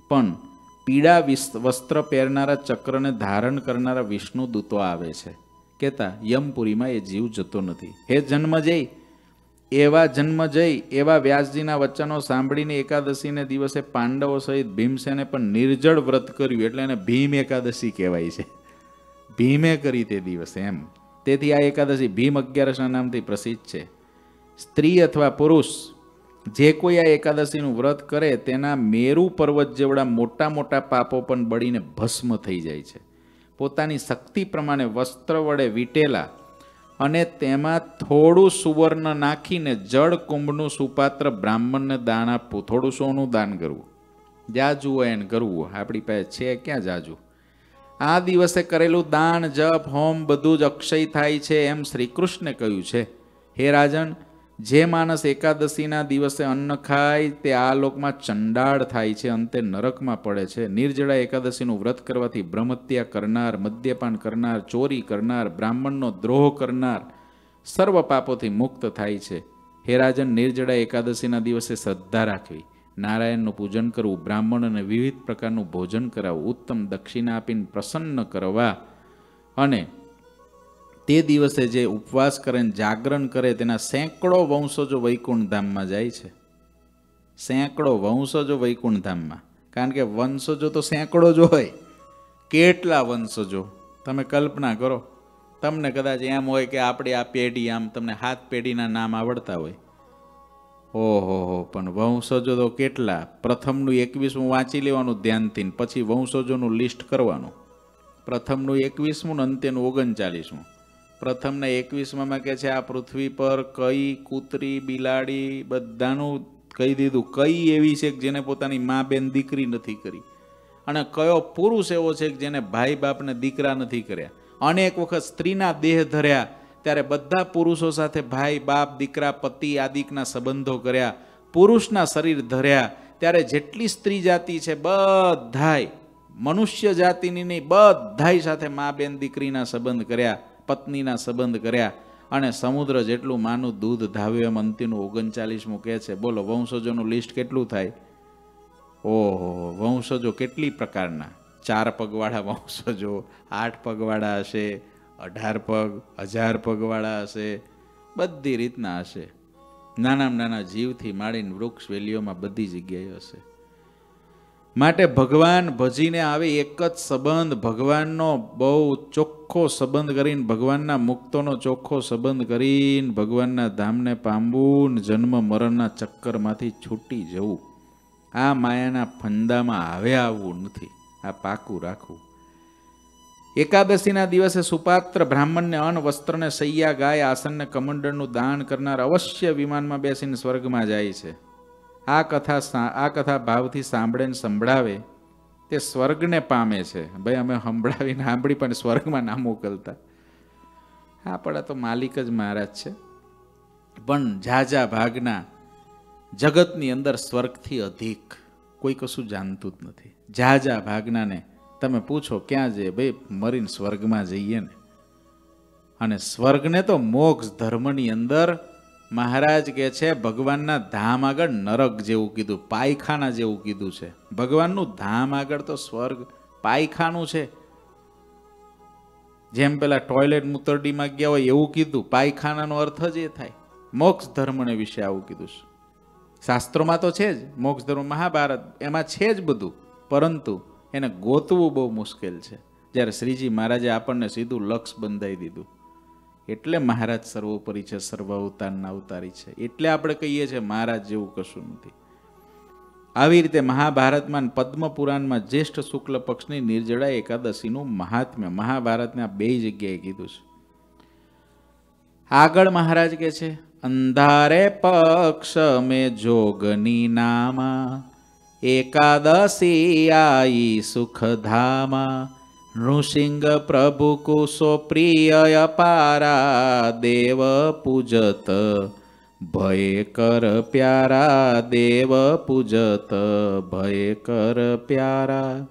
પણ પીળા વસ્ત્ર પહેરનારા ચક્રને ધારણ કરનારા વિષ્ણુ દૂતો આવે છે. કહેતા યમપુરીમાં એ જીવ જતો નથી. હે જન્મ જઈ એવા જન્મ જઈ એવા વ્યાસજીના વચનો સાંભળીને એકાદશીને દિવસે પાંડવો સહિત ભીમસેને પણ નિર્જળ વ્રત કર્યું, એટલે એને ભીમ એકાદશી કહેવાય છે. ભીમે કરી તે દિવસે એમ. તેથી આ એકાદશી ભીમ અગિયારસના નામથી પ્રસિદ્ધ છે. સ્ત્રી અથવા પુરુષ જે કોઈ આ એકાદશીનું વ્રત કરે, તેના મેરુ પર્વત જેવડા મોટા મોટા પાપો પણ બળીને ભસ્મ થઈ જાય છે. પોતાની શક્તિ પ્રમાણે વસ્ત્ર વડે વીટેલા અને તેમાં થોડું સુવર્ણ નાખીને જળ કુંભનું સુપાત્ર બ્રાહ્મણને દાન આપવું, થોડું સોનું દાન કરવું. જાજુ હોય એને કરવું, આપણી પાસે છે ક્યાં જાજુ? આ દિવસે કરેલું દાન, જપ, હોમ બધું જ અક્ષય થાય છે એમ શ્રી કૃષ્ણે કહ્યું છે. હે રાજન જે માણસ એકાદશીના દિવસે અન્ન ખાય તે આ લોકમાં ચંડાળ થાય છે, અંતે નરકમાં પડે છે. નિર્જળા એકાદશીનું વ્રત કરવાથી બ્રહ્મત્યા કરનાર, મદ્યપાન કરનાર, ચોરી કરનાર, બ્રાહ્મણનો દ્રોહ કરનાર સર્વ પાપોથી મુક્ત થાય છે. હે રાજન નિર્જળા એકાદશીના દિવસે શ્રદ્ધા રાખવી. નારાયણનું પૂજન કરવું, બ્રાહ્મણોને વિવિધ પ્રકારનું ભોજન કરાવવું, ઉત્તમ દક્ષિણા આપીને પ્રસન્ન કરવા અને તે દિવસે જે ઉપવાસ કરે ને જાગરણ કરે તેના સેંકડો વંશજો વૈકુંઠ ધામમાં જાય છે. સેંકડો વંશજો વૈકુંઠ ધામમાં કારણ કે વંશજો તો સેંકડો જ હોય. કેટલા વંશજો તમે કલ્પના કરો. તમને કદાચ એમ હોય કે આપણી આ પેઢી આમ તમને હાથ પેઢીના નામ આવડતા હોય. ઓહો હો, પણ વંશજો તો કેટલા? પ્રથમનું એકવીસમું વાંચી લેવાનું ધ્યાનથી પછી વંશજોનું લિસ્ટ કરવાનું. પ્રથમનું એકવીસમું ને અંત્યનું ઓગણચાલીસમું. પ્રથમના એકવીસમાં કે છે, આ પૃથ્વી પર કઈ કૂતરી, બિલાડી બધાનું કહી દીધું. કઈ એવી છે કે જેને પોતાની મા બેન દીકરી નથી કરી? અને કયો પુરુષ એવો છે કે જેને ભાઈ બાપને દીકરા નથી કર્યા? અનેક વખત સ્ત્રીના દેહ ધર્યા, ત્યારે બધા પુરુષો સાથે ભાઈ બાપ, દીકરા, પતિ આદિકના સંબંધો કર્યા. પુરુષના શરીર ધર્યા, ત્યારે જેટલી સ્ત્રી જાતિ છે, બધાય, મનુષ્ય જાતિની નહીં, બધાય સાથે મા બેન દીકરીના સંબંધ કર્યા. પત્નીના સંબંધ કર્યા અને સમુદ્ર જેટલું માનું દૂધ ધાવ્યું એમ અંતિમનું ઓગણચાલીસમું કહે છે. બોલો, વંશજોનું લિસ્ટ કેટલું થાય? ઓહો, વંશજો કેટલી પ્રકારના? ચાર પગવાળા વંશજો, આઠ પગવાળા હશે, અઢાર પગ, હજાર પગવાળા હશે, બધી રીતના હશે. નાનામાં નાના જીવથી માંડીને વૃક્ષ વેલીઓમાં બધી જગ્યાએ હશે. માટે ભગવાન ભજીને આવે એક જ સંબંધ, ભગવાનનો બહુ ચોખ્ખો સંબંધ કરીને, ભગવાનના મુક્તોનો ચોખ્ખો સંબંધ કરીને, ભગવાનના ધામને પામવું જન્મ મરણના ચક્કરમાંથી છૂટી જવું. આ માયાના ફંદામાં હવે આવવું નથી. આ પાકું રાખવું. એકાદશીના દિવસે સુપાત્ર બ્રાહ્મણને અન્ન વસ્ત્રને સૈયા ગાય આસનને કમંડળનું દાન કરનાર અવશ્ય વિમાનમાં બેસીને સ્વર્ગમાં જાય છે. આ કથા આ કથા ભાવથી સાંભળે ને સંભળાવે, તે સ્વર્ગને પામે છે. ભાઈ, અમે સંભળાવીને સાંભળી પણ સ્વર્ગમાં ના મોકલતા. હા, પણ આ તો માલિક જ મહારાજ છે. પણ ઝાઝા ભાગના જગતની અંદર સ્વર્ગથી અધિક કોઈ કશું જાણતું જ નથી. ઝાઝા ભાગનાને તમે પૂછો, ક્યાં જઈએ? ભાઈ, મરીને સ્વર્ગમાં જઈએ ને. અને સ્વર્ગને તો મોક્ષ ધર્મની અંદર મહારાજ કે છે, ભગવાનના ધામ આગળ નરક જેવું કીધું, પાયખાના જેવું કીધું છે. ભગવાનનું ધામ આગળ તો સ્વર્ગ પાયખાનું છે. જેમ પેલા ટોયલેટ મૂતરડીમાં ગયા હોય એવું કીધું, પાયખાનાનો અર્થ જ એ થાય. મોક્ષ ધર્મને વિશે આવું કીધું છે. શાસ્ત્રોમાં તો છે જ, મોક્ષ ધર્મ મહાભારત, એમાં છે જ બધું. પરંતુ એને ગોતવું બહુ મુશ્કેલ છે. જ્યારે શ્રીજી મહારાજે આપણને સીધું લક્ષ બંધાઈ દીધું. એટલે મહારાજ સર્વોપરી છે સર્વ અવતારના અવતારી છે. એટલે આપણે કહીએ છીએ મહારાજ જેવું કશું નથી. આવી રીતે મહાભારતમાં અને પદ્મ પુરાણમાં જ્યેષ્ઠ શુક્લ પક્ષની નિર્જળા એકાદશીનું મહાત્મ્ય, મહાભારતના બે જગ્યાએ કીધું છે. આગળ મહારાજ કે છે, અંધારે પક્ષ મે જોગની નામા, એકાદશી આઈ સુખધામા નૃસિંહ પ્રભુ કુશો પ્રિય અપારા, દેવ પૂજત. ભય કર પ્યારા, દેવ પૂજત. ભય કર પ્યારા.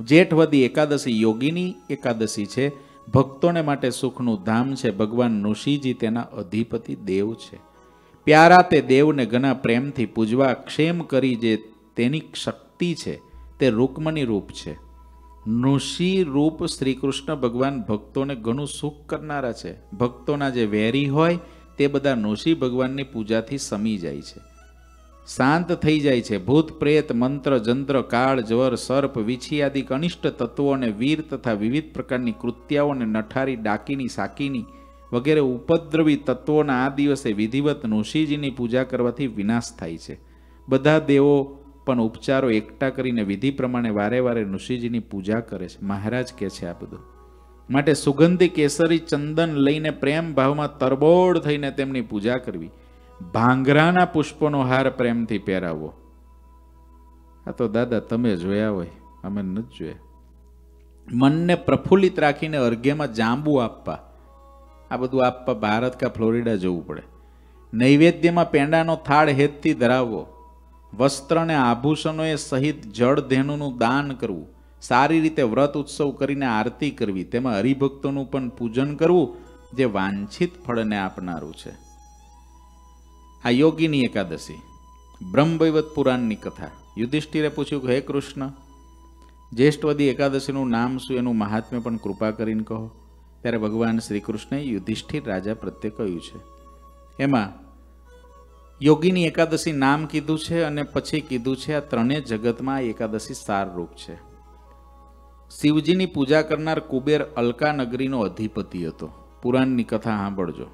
જેઠવદી એકાદશી યોગીની એકાદશી છે. ભક્તોને માટે સુખનું ધામ છે. ભગવાન નૃષિજી તેના અધિપતિ દેવ છે. પ્યારા તે દેવને ઘણા પ્રેમથી પૂજવા ક્ષેમ કરી જે તેની શક્તિ છે, તે રૂકમણી રૂપ છે. નૃષિ રૂપ શ્રી કૃષ્ણ ભગવાન ભક્તોને ઘણું સુખ કરનારા છે. ભક્તોના જે વેરી હોય, તે બધા નૃષિ ભગવાનની પૂજાથી સમી જાય છે. શાંત થઈ જાય છે. ભૂત, પ્રેત, મંત્ર, જંત્ર, કાળ, જવર, સર્પ, વીછી આદિ કનિષ્ઠ તત્વોને વીર તથા વિવિધ પ્રકારની કૃત્યાઓને નઠારી, ડાકીની, સાકીની વગેરે ઉપદ્રવી તત્વોના આ દિવસે વિધિવત નૃષિજીની પૂજા કરવાથી વિનાશ થાય છે. બધા દેવો પણ ઉપચારો એકઠા કરીને વિધિ પ્રમાણે વારે વારે ઋષિજીની પૂજા કરે છે. મહારાજ કહે છે આ બધું. માટે સુગંધી કેસરી ચંદન લઈને પ્રેમ ભાવમાં તરબોળ થઈને તેમની પૂજા કરવી. ભાંગરાના પુષ્પોનો હાર પ્રેમથી પહેરાવવો. આ તો દાદા તમે જોયા હોય, અમે નથી જોયા. મનને પ્રફુલ્લિત રાખીને અર્ઘ્યમાં જાંબુ આપવા. આ બધું આપવા ભારત કા ફ્લોરિડા જવું પડે. નૈવેદ્યમાં પેંડાનો થાળ હેતથી ધરાવવો. વસ્ત્ર અને આભૂષણોએ સહિત જળ ધેનુનું દાન કરવું, સારી રીતે વ્રત ઉત્સવ કરીને આરતી કરવી, તેમાં હરિભક્તોનું પણ પૂજન કરવું, જે વાંછિત ફળને આપનારું છે. આ યોગીની એકાદશી, બ્રહ્મવૈવત પુરાણની કથા. યુધિષ્ઠિરે પૂછ્યું કે, હે કૃષ્ણ, જ્યેષ્ઠવદી એકાદશીનું નામ શું? એનું મહાત્મ્ય પણ કૃપા કરીને કહો. ત્યારે ભગવાન શ્રી કૃષ્ણએ યુધિષ્ઠિર રાજા પ્રત્યે કહ્યું છે, એમાં યોગીની એકાદશી નામ કીધું છે અને પછી કીધું છે આ ત્રણેય જગતમાં એકાદશી સારરૂપ છે. શિવજીની પૂજા કરનાર કુબેર અલકા નગરીનો અધિપતિ હતો. પુરાણની કથા સાંભળજો.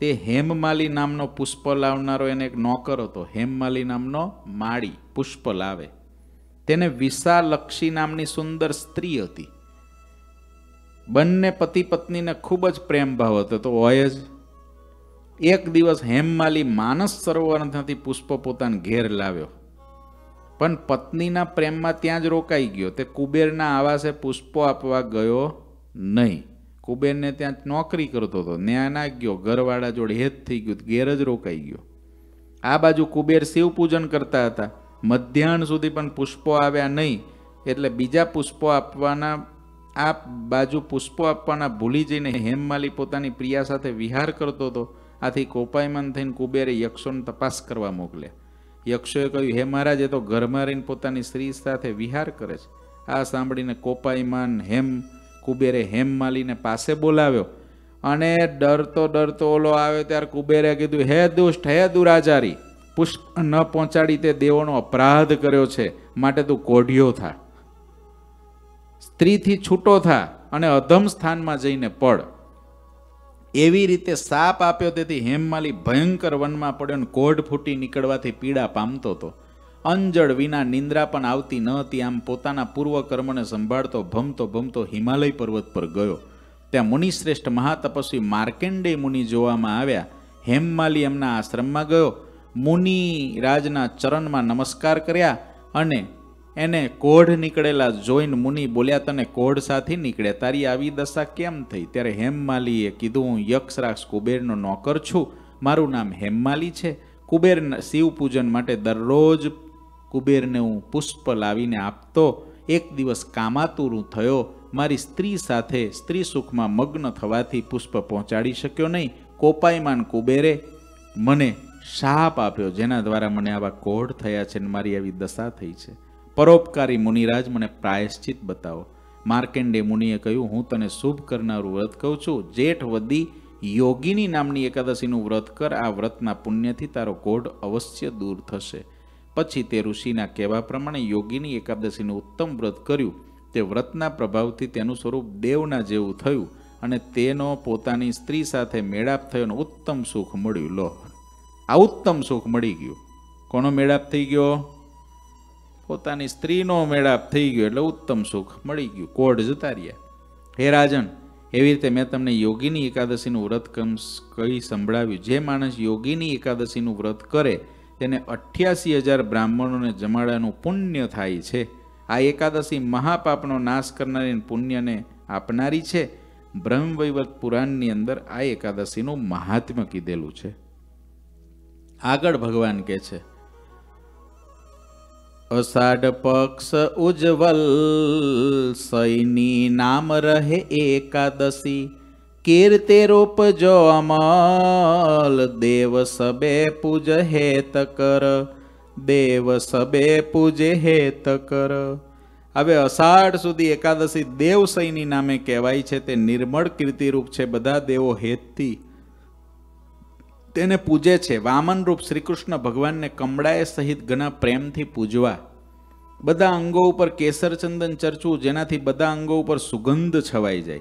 તે હેમમાલી નામનો પુષ્પ લાવનારો એને એક નોકર હતો. હેમમાલી નામનો માળી પુષ્પ લાવે. તેને વિશાલક્ષી નામની સુંદર સ્ત્રી હતી. બંને પતિ પત્નીને ખૂબ જ પ્રેમ ભાવ હતો. તો હોય જ એક દિવસ હેમમાલી માનસ સરોવરથી પુષ્પ પોતાના ઘેર લાવ્યો. પણ પત્નીના પ્રેમમાં ત્યાં જ રોકાઈ ગયો. તે કુબેરના આવાસે પુષ્પો આપવા ગયો નહીં. કુબેરને ત્યાં નોકરી કરતો હતો. ન્યા ના ગયો. ઘરવાળા જોડે હેત થઈ ગયું. ઘેર જ રોકાઈ ગયો. આ બાજુ કુબેર શિવ પૂજન કરતા હતા. મધ્યાહન સુધી પણ પુષ્પો આવ્યા નહીં. એટલે બીજા પુષ્પો આપવાના, આ બાજુ પુષ્પો આપવાના ભૂલી જઈને હેમમાલી પોતાની પ્રિયા સાથે વિહાર કરતો હતો. આથી કોપાયમાન થઈને કુબેરે યક્ષોને તપાસ કરવા મોકલ્યા. યક્ષોએ કહ્યું, હે મહારાજ, એ તો ઘરમાં રહીને પોતાની સ્ત્રી સાથે વિહાર કરે છે. આ સાંભળીને કોપાયમાન હેમ, કુબેરે હેમ માલીને પાસે બોલાવ્યો અને ડરતો ડરતો ઓલો આવ્યો ત્યારે કુબેરે કીધું, હે દુષ્ટ, હે દુરાચારી પુષ્પ ન પહોંચાડી તે દેવોનો અપરાધ કર્યો છે. માટે તું કોઢિયો થા. સ્ત્રીથી છૂટો થા અને અધમ સ્થાનમાં જઈને પડ. એવી રીતે સાપ આપ્યો તેથી હેમમાલી ભયંકર વનમાં પડ્યો અને કોઢ ફૂટી નીકળવાથી પીડા પામતો હતો. અંજળ વિના નિંદ્રા પણ આવતી ન હતી, આમ પોતાના પૂર્વ કર્મને સંભાળતો, ભમતો ભમતો હિમાલય પર્વત પર ગયો. ત્યાં મુનિશ્રેષ્ઠ મહાતપસ્વી માર્કેન્ડે મુનિ જોવામાં આવ્યા. હેમમાલી એમના આશ્રમમાં ગયો. મુનિ રાજના ચરણમાં નમસ્કાર કર્યા અને એને કોઢ નીકળેલા જોઈને મુનિ બોલ્યા, તને કોઢ સાથે નીકળ્યા તારી આવી દશા કેમ થઈ? ત્યારે હેમમાલીએ કીધું, હું યક્ષરાક્ષ કુબેરનો નોકર છું, મારું નામ હેમમાલી છે. કુબેર શિવ પૂજન માટે દરરોજ કુબેરને હું પુષ્પ લાવીને આપતો, એક દિવસ કામાતુરું થયો, મારી સ્ત્રી સાથે સ્ત્રી સુખમાં મગ્ન થવાથી પુષ્પ પહોંચાડી શક્યો નહીં. કોપાયમાન કુબેરે મને શાપ આપ્યો, જેના દ્વારા મને આવા કોઢ થયા છે અને મારી આવી દશા થઈ છે. પરોપકારી મુનિરાજ મને પ્રાયશ્ચિત બતાવો. માર્કેન્ડે મુનિએ કહ્યું, હું તને શુભ કરનારું વ્રત કહું છું. જેઠ વદી યોગીની નામની એકાદશીનું વ્રત કર. આ વ્રતના પુણ્યથી તારો કોઢ અવશ્ય દૂર થશે. પછી તે ઋષિના કહેવા પ્રમાણે યોગીની એકાદશીનું ઉત્તમ વ્રત કર્યું. તે વ્રતના પ્રભાવથી તેનું સ્વરૂપ દેવના જેવું થયું અને તેનો પોતાની સ્ત્રી સાથે મેળાપ થયો અને ઉત્તમ સુખ મળ્યું. લો, આ ઉત્તમ સુખ મળી ગયું. કોનો મેળાપ થઈ ગયો? પોતાની સ્ત્રીનો મેળાપ થઈ ગયો એટલે ઉત્તમ સુખ મળી ગયું. કોડ જતા રહ્યા. હે રાજન, એવી રીતે મેં તમને યોગીની એકાદશીનું વ્રત કહી સંભળાવ્યું? જે માણસ યોગીની એકાદશીનું વ્રત કરે, તેને અઠ્યાસી હજાર બ્રાહ્મણોને જમાડાનું પુણ્ય થાય છે. આ એકાદશી મહાપાપનો નાશ કરનારી પુણ્યને આપનારી છે. બ્રહ્મવૈવત પુરાણની અંદર આ એકાદશીનું મહાત્મ્ય કીધેલું છે. આગળ ભગવાન કહે છે અષાઢ પક્ષ ઉજ્જવલ સૈની નામ રહે એકાદશી. કીર્તે રૂપ જો અમલ, દેવ સબે પૂજ હેત કર. દેવ સબે પૂજે હેત કર. હવે અષાઢ સુધી એકાદશી દેવ સૈની નામે કહેવાય છે, તે નિર્મળ કીર્તિરૂપ છે, બધા દેવો હેતથી તેને પૂજે છે. વામન રૂપ શ્રીકૃષ્ણ ભગવાનને કમળાએ સહિત ઘણા પ્રેમથી પૂજવા. બધા અંગો ઉપર કેસર ચંદન ચર્ચવું જેનાથી બધા અંગો ઉપર સુગંધ છવાઈ જાય.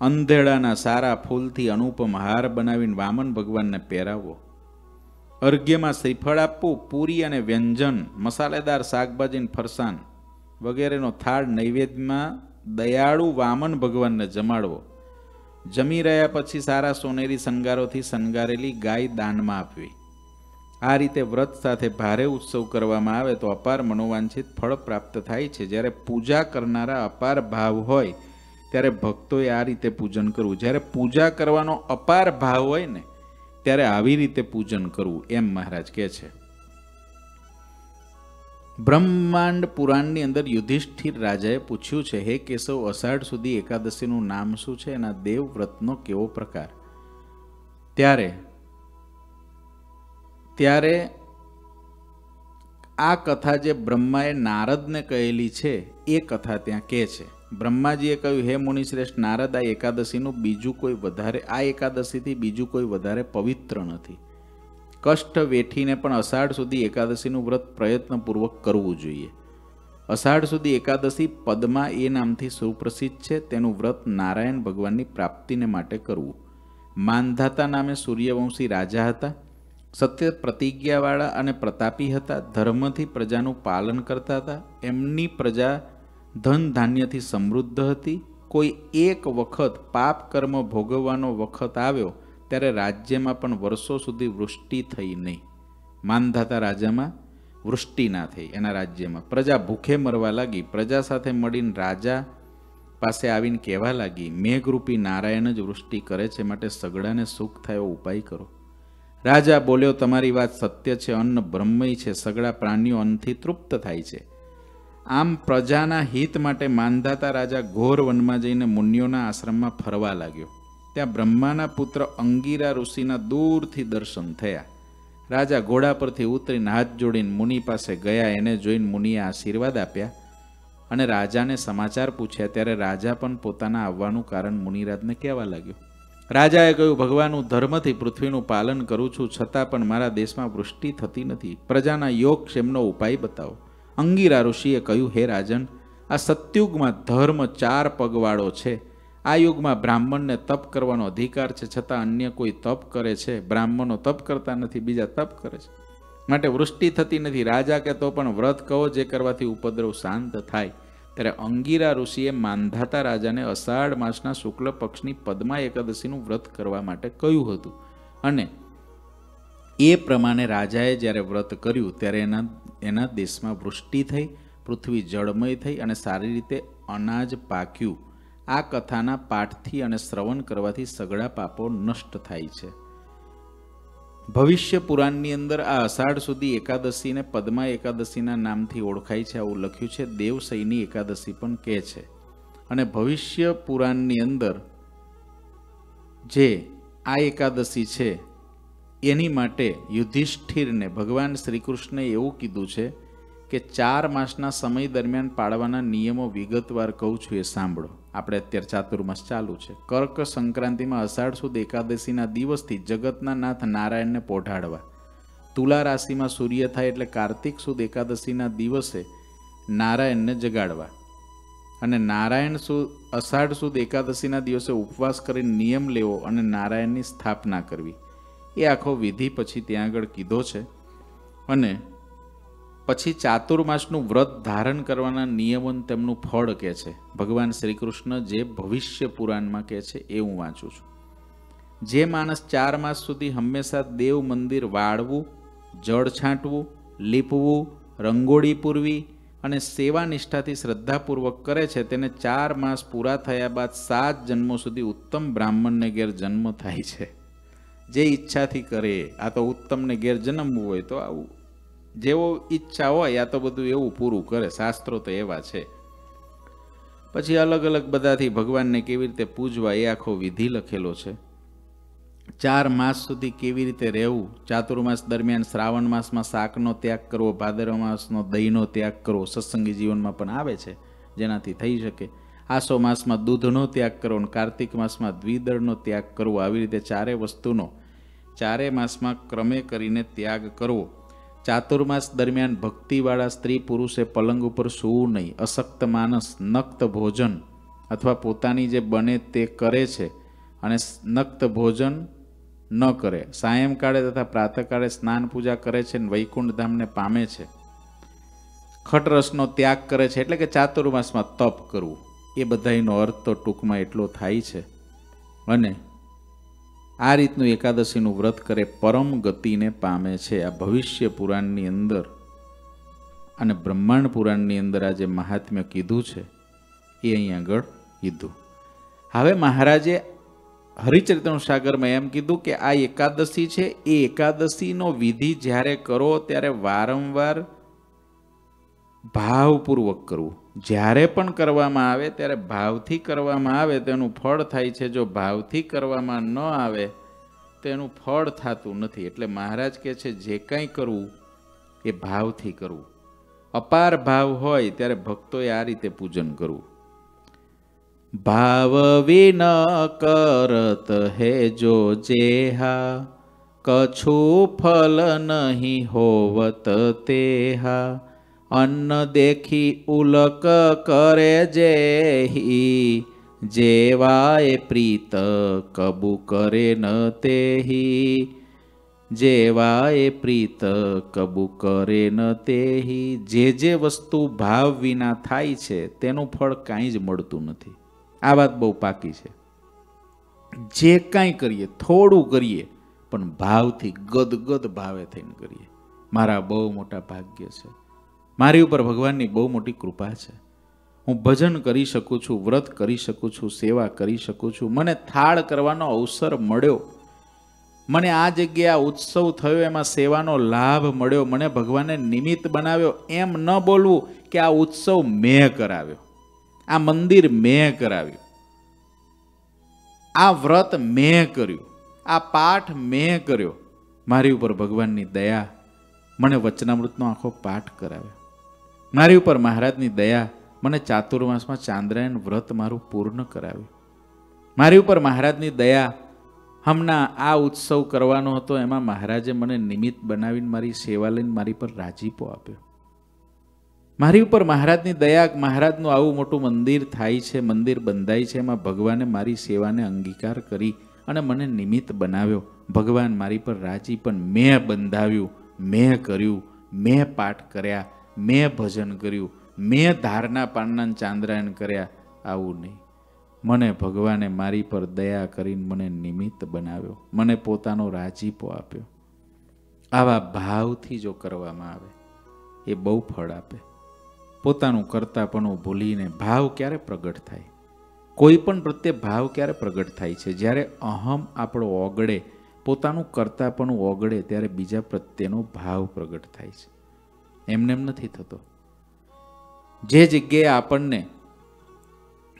અંધેડાના સારા ફૂલથી અનુપમ હાર બનાવીને વામન ભગવાનને પહેરાવો. અર્ઘ્યમાં શ્રીફળ આપવું, પૂરી અને વ્યંજન, મસાલેદાર શાકભાજીને ફરસાણ વગેરેનો થાળ નૈવેદ્યમાં દયાળુ વામન ભગવાનને જમાડવો. જમી રહ્યા પછી સારા સોનેરી શણગારોથી શણગારેલી ગાય દાનમાં આપવી. આ રીતે વ્રત સાથે ભારે ઉત્સવ કરવામાં આવે તો અપાર મનોવાંછિત ફળ પ્રાપ્ત થાય છે. જ્યારે પૂજા કરનારા અપાર ભાવ હોય, ત્યારે ભક્તોએ આ રીતે પૂજન કરવું. જ્યારે પૂજા કરવાનો અપાર ભાવ હોય ને, ત્યારે આવી રીતે પૂજન કરવું, એમ મહારાજ કહે છે. બ્રહ્માંડ પુરાણની અંદર યુધિષ્ઠિર રાજાએ પૂછ્યું છે, હે કેશવ, અષાઢ સુધી એકાદશીનું નામ શું છે? એના દેવવ્રતનો કેવો પ્રકાર? ત્યારે ત્યારે આ કથા જે બ્રહ્માએ નારદને કહેલી છે, એ કથા ત્યાં કહે છે. બ્રહ્માજીએ કહ્યું, હે મુનિશ્રેષ્ઠ, નારદ, આ એકાદશીનું બીજું કોઈ વધારે, આ એકાદશીથી બીજું કોઈ વધારે પવિત્ર નથી. કષ્ટ વેઠીને પણ અષાઢ સુધી એકાદશીનું વ્રત પ્રયત્નપૂર્વક કરવું જોઈએ. અષાઢ સુધી એકાદશી પદમાં એ નામથી સુપ્રસિદ્ધ છે, તેનું વ્રત નારાયણ ભગવાનની પ્રાપ્તિને માટે કરવું. માનધાતા નામે સૂર્યવંશી રાજા હતા, સત્ય પ્રતિજ્ઞાવાળા અને પ્રતાપી હતા, ધર્મથી પ્રજાનું પાલન કરતા હતા, એમની પ્રજા ધન ધાન્યથી સમૃદ્ધ હતી. કોઈ એક વખત પાપ કર્મ ભોગવવાનો વખત આવ્યો ત્યારે રાજ્યમાં પણ વર્ષો સુધી વૃષ્ટિ થઈ નહીં. માનધાતા રાજામાં વૃષ્ટિ ના થઈ એના રાજ્યમાં. પ્રજા ભૂખે મરવા લાગી. પ્રજા સાથે મળીને રાજા પાસે આવીને કહેવા લાગી, મેઘરૂપી નારાયણ જ વૃષ્ટિ કરે છે, માટે સગડાને સુખ થાય ઉપાય કરો. રાજા બોલ્યો, તમારી વાત સત્ય છે, અન્ન બ્રહ્મય છે, સગડા પ્રાણીઓ અન્નથી તૃપ્ત થાય છે. આમ પ્રજાના હિત માટે માનધાતા રાજા ઘોર વનમાં જઈને મુનિઓના આશ્રમમાં ફરવા લાગ્યો. ત્યાં બ્રહ્માના પુત્ર અંગીરા ઋષિના દૂરથી દર્શન થયા. રાજા ઘોડા પરથી ઉતરીને હાથ જોડીને મુનિ પાસે ગયા, એને જોઈને મુનિએ આશીર્વાદ આપ્યા અને રાજાને સમાચાર પૂછ્યા. ત્યારે રાજા પણ પોતાના આવવાનું કારણ મુનિરાજને કહેવા લાગ્યો. રાજાએ કહ્યું, ભગવાન, હું ધર્મથી પૃથ્વીનું પાલન કરું છું, છતાં પણ મારા દેશમાં વૃષ્ટિ થતી નથી. પ્રજાના યોગ ક્ષેમનો ઉપાય બતાવો. અંગીરા ઋષિએ કહ્યું, હે રાજન, આ સત્યુગમાં ધર્મ ચાર પગવાળો છે. આ યુગમાં બ્રાહ્મણને તપ કરવાનો અધિકાર છે, છતાં અન્ય કોઈ તપ કરે છે. બ્રાહ્મણો તપ કરતા નથી, બીજા તપ કરે છે. માટે વૃષ્ટિ થતી નથી. રાજા કે તો પણ વ્રત કહો જે કરવાથી ઉપદ્રવ શાંત થાય. ત્યારે અંગીરા ઋષિએ માંધાતા રાજાને અષાઢ માસના શુક્લ પક્ષની પદ્મા એકાદશીનું વ્રત કરવા માટે કહ્યું હતું. અને એ પ્રમાણે રાજાએ જ્યારે વ્રત કર્યું, ત્યારે એના એના દેશમાં વૃષ્ટિ થઈ, પૃથ્વી જળમય થઈ અને સારી રીતે અનાજ પાક્યું. આ કથાના પાઠથી અને શ્રવણ કરવાથી સગળા પાપો નષ્ટ થાય છે. ભવિષ્ય પુરાણની અંદર આ અષાઢ સુધી એકાદશીને પદ્મા એકાદશીના નામથી ઓળખાય છે આવું લખ્યું છે. દેવસૈની એકાદશી પણ કહે છે. અને ભવિષ્ય પુરાણની અંદર જે આ એકાદશી છે, એની માટે યુધિષ્ઠિરને, ભગવાન શ્રીકૃષ્ણએ એવું કીધું છે કે ચાર માસના સમય દરમિયાન પાળવાના નિયમો વિગતવાર કહું છું એ સાંભળો. આપણે અત્યારે ચાતુર્માસ ચાલુ છે. કર્ક સંક્રાંતિમાં અષાઢ સુદ એકાદશીના દિવસથી જગતના નાથ નારાયણને પોઢાડવા. તુલા રાશિમાં સૂર્ય થાય એટલે કાર્તિક સુદ એકાદશીના દિવસે નારાયણને જગાડવા. અને નારાયણ સુદ અષાઢ સુદ એકાદશીના દિવસે ઉપવાસ કરીને નિયમ લેવો અને નારાયણની સ્થાપના કરવી. એ આખો વિધિ પછી ત્યાં આગળ કીધો છે. અને પછી ચાતુર્માસનું વ્રત ધારણ કરવાના નિયમન તેમનું ફળ કહે છે. ભગવાન શ્રી કૃષ્ણ જે ભવિષ્ય પુરાણમાં કહે છે એ હું વાંચું છું. જે માણસ ચાર માસ સુધી હંમેશા દેવ મંદિર વાળવું, જળ છાંટવું, લીપવું, રંગોળી પૂરવી અને સેવા નિષ્ઠાથી શ્રદ્ધાપૂર્વક કરે છે તેને ચાર માસ પૂરા થયા બાદ સાત જન્મો સુધી ઉત્તમ બ્રાહ્મણને ઘેર જન્મ થાય છે. જે ઈચ્છાથી કરે, આ તો ઉત્તમને ઘેર જન્મવું હોય તો આવું. જેવો ઈચ્છા હોય આ તો બધું એવું પૂરું કરે, શાસ્ત્રો તો એવા છે. પછી અલગ અલગ બધાથી ભગવાનને કેવી રીતે પૂજવા એ આખો વિધિ લખેલો છે. ચાર માસ સુધી કેવી રીતે રહેવું? ચાતુર્માસ દરમિયાન શ્રાવણ માસમાં શાકનો ત્યાગ કરવો, ભાદરવ માસનો દહીંનો ત્યાગ કરવો, સત્સંગી જીવનમાં પણ આવે છે, જેનાથી થઈ શકે. આસો માસમાં દૂધનો ત્યાગ કરવો અને કાર્તિક માસમાં દ્વિદળનો ત્યાગ કરવો. આવી રીતે ચારે વસ્તુનો ચારે માસમાં ક્રમે કરીને ત્યાગ કરવો. ચાતુર્માસ દરમિયાન ભક્તિવાળા સ્ત્રી પુરુષે પલંગ ઉપર સૂવું નહીં, અશક્ત માનસ, નક્ત ભોજન અથવા પોતાની જે બને તે કરે છે અને નક્ત ભોજન ન કરે. સાયંકાળે તથા પ્રાતઃકાળે સ્નાન પૂજા કરે છે અને વૈકુંઠ ધામને પામે છે. ખટરસનો ત્યાગ કરે છે. એટલે કે ચાતુર્માસમાં તપ કરવું. એ બધાનો અર્થ તો ટૂંકમાં એટલો થાય છે. અને આ રીતનું એકાદશીનું વ્રત કરે પરમ ગતિને પામે છે. આ ભવિષ્ય પુરાણની અંદર અને બ્રહ્માંડ પુરાણની અંદર આ જે મહાત્મ્ય કીધું છે, એ અહીં આગળ કીધું. હવે મહારાજે હરિચરિત્રનું સાગરમાં એમ કીધું કે આ એકાદશી છે. એ એકાદશીનો વિધિ જ્યારે કરો ત્યારે વારંવાર ભાવપૂર્વક કરવું. જ્યારે પણ કરવામાં આવે, ત્યારે ભાવથી કરવામાં આવે, તેનું ફળ થાય છે. જો ભાવથી કરવામાં ન આવે, તેનું ફળ થતું નથી. એટલે મહારાજ કહે છે, જે કાંઈ કરવું, એ ભાવથી કરવું. અપાર ભાવ હોય, ત્યારે ભક્તોએ આ રીતે પૂજન કરવું. ભાવ વિન કરત હે જો જેહા, કછું ફલ નહીં હોવત તેહા. અન્ન દેખી ઉલક કરે જેહી જેવાય પ્રીત કબુ કરે ન તેહી જેવાય પ્રીત કબુ કરે ન તેહી. જે જે વસ્તુ ભાવ વિના થાય છે, તેનું ફળ કાંઈ જ મળતું નથી. આ વાત બહુ પાકી છે. જે કાંઈ કરીએ, થોડું કરીએ, પણ ભાવથી ગદગદ ભાવે થઈને કરીએ. મારા બહુ મોટા ભાગ્ય છે. મારી ઉપર ભગવાનની બહુ મોટી કૃપા છે. હું ભજન કરી શકું છું, વ્રત કરી શકું છું, સેવા કરી શકું છું. મને થાળ કરવાનો અવસર મળ્યો. મને આ જગ્યાએ ઉત્સવ થયો, એમાં સેવાનો લાભ મળ્યો. મને ભગવાને નિમિત્ત બનાવ્યો. એમ ન બોલવું કે આ ઉત્સવ મેં કરાવ્યો. આ મંદિર મેં કરાવ્યું. આ વ્રત મેં કર્યું. આ પાઠ મેં કર્યો. મારી ઉપર ભગવાનની દયા મને વચનામૃતનો આખો પાઠ કરાવ્યો. મારી ઉપર મહારાજની દયા મને ચાતુર્માસમાં ચાંદ્રાયણ વ્રત મારું પૂર્ણ કરાવ્યું. મારી ઉપર મહારાજની દયા હમણાં આ ઉત્સવ કરવાનો હતો, એમાં મહારાજે મને નિમિત્ત બનાવીને મારી સેવા લઈને મારી પર રાજીપો આપ્યો. મારી ઉપર મહારાજની દયા, મહારાજનું આવું મોટું મંદિર થાય છે, મંદિર બંધાય છે, એમાં ભગવાને મારી સેવાને અંગીકાર કરી અને મને નિમિત્ત બનાવ્યો. ભગવાન મારી પર રાજી પણ મેં બંધાવ્યું, મેં કર્યું, મેં પાઠ કર્યા મેં ભજન કર્યું. મેં ધારના પાનના ચાંદ્રાયણ કર્યા. આવું નહીં. મને ભગવાને મારી પર દયા કરીને મને નિમિત્ત બનાવ્યો. મને પોતાનો રાજીપો આપ્યો. આવા ભાવથી જો કરવામાં આવે, એ બહુ ફળ આપે. પોતાનું કરતાપણું ભૂલીને ભાવ ક્યારે પ્રગટ થાય? કોઈ પણ પ્રત્યે ભાવ ક્યારે પ્રગટ થાય છે? જ્યારે અહમ આપણો ઓગળે, પોતાનું કરતાપણું ઓગળે, ત્યારે બીજા પ્રત્યેનો ભાવ પ્રગટ થાય છે. એમને એમ નથી થતો. જે જગ્યાએ આપણને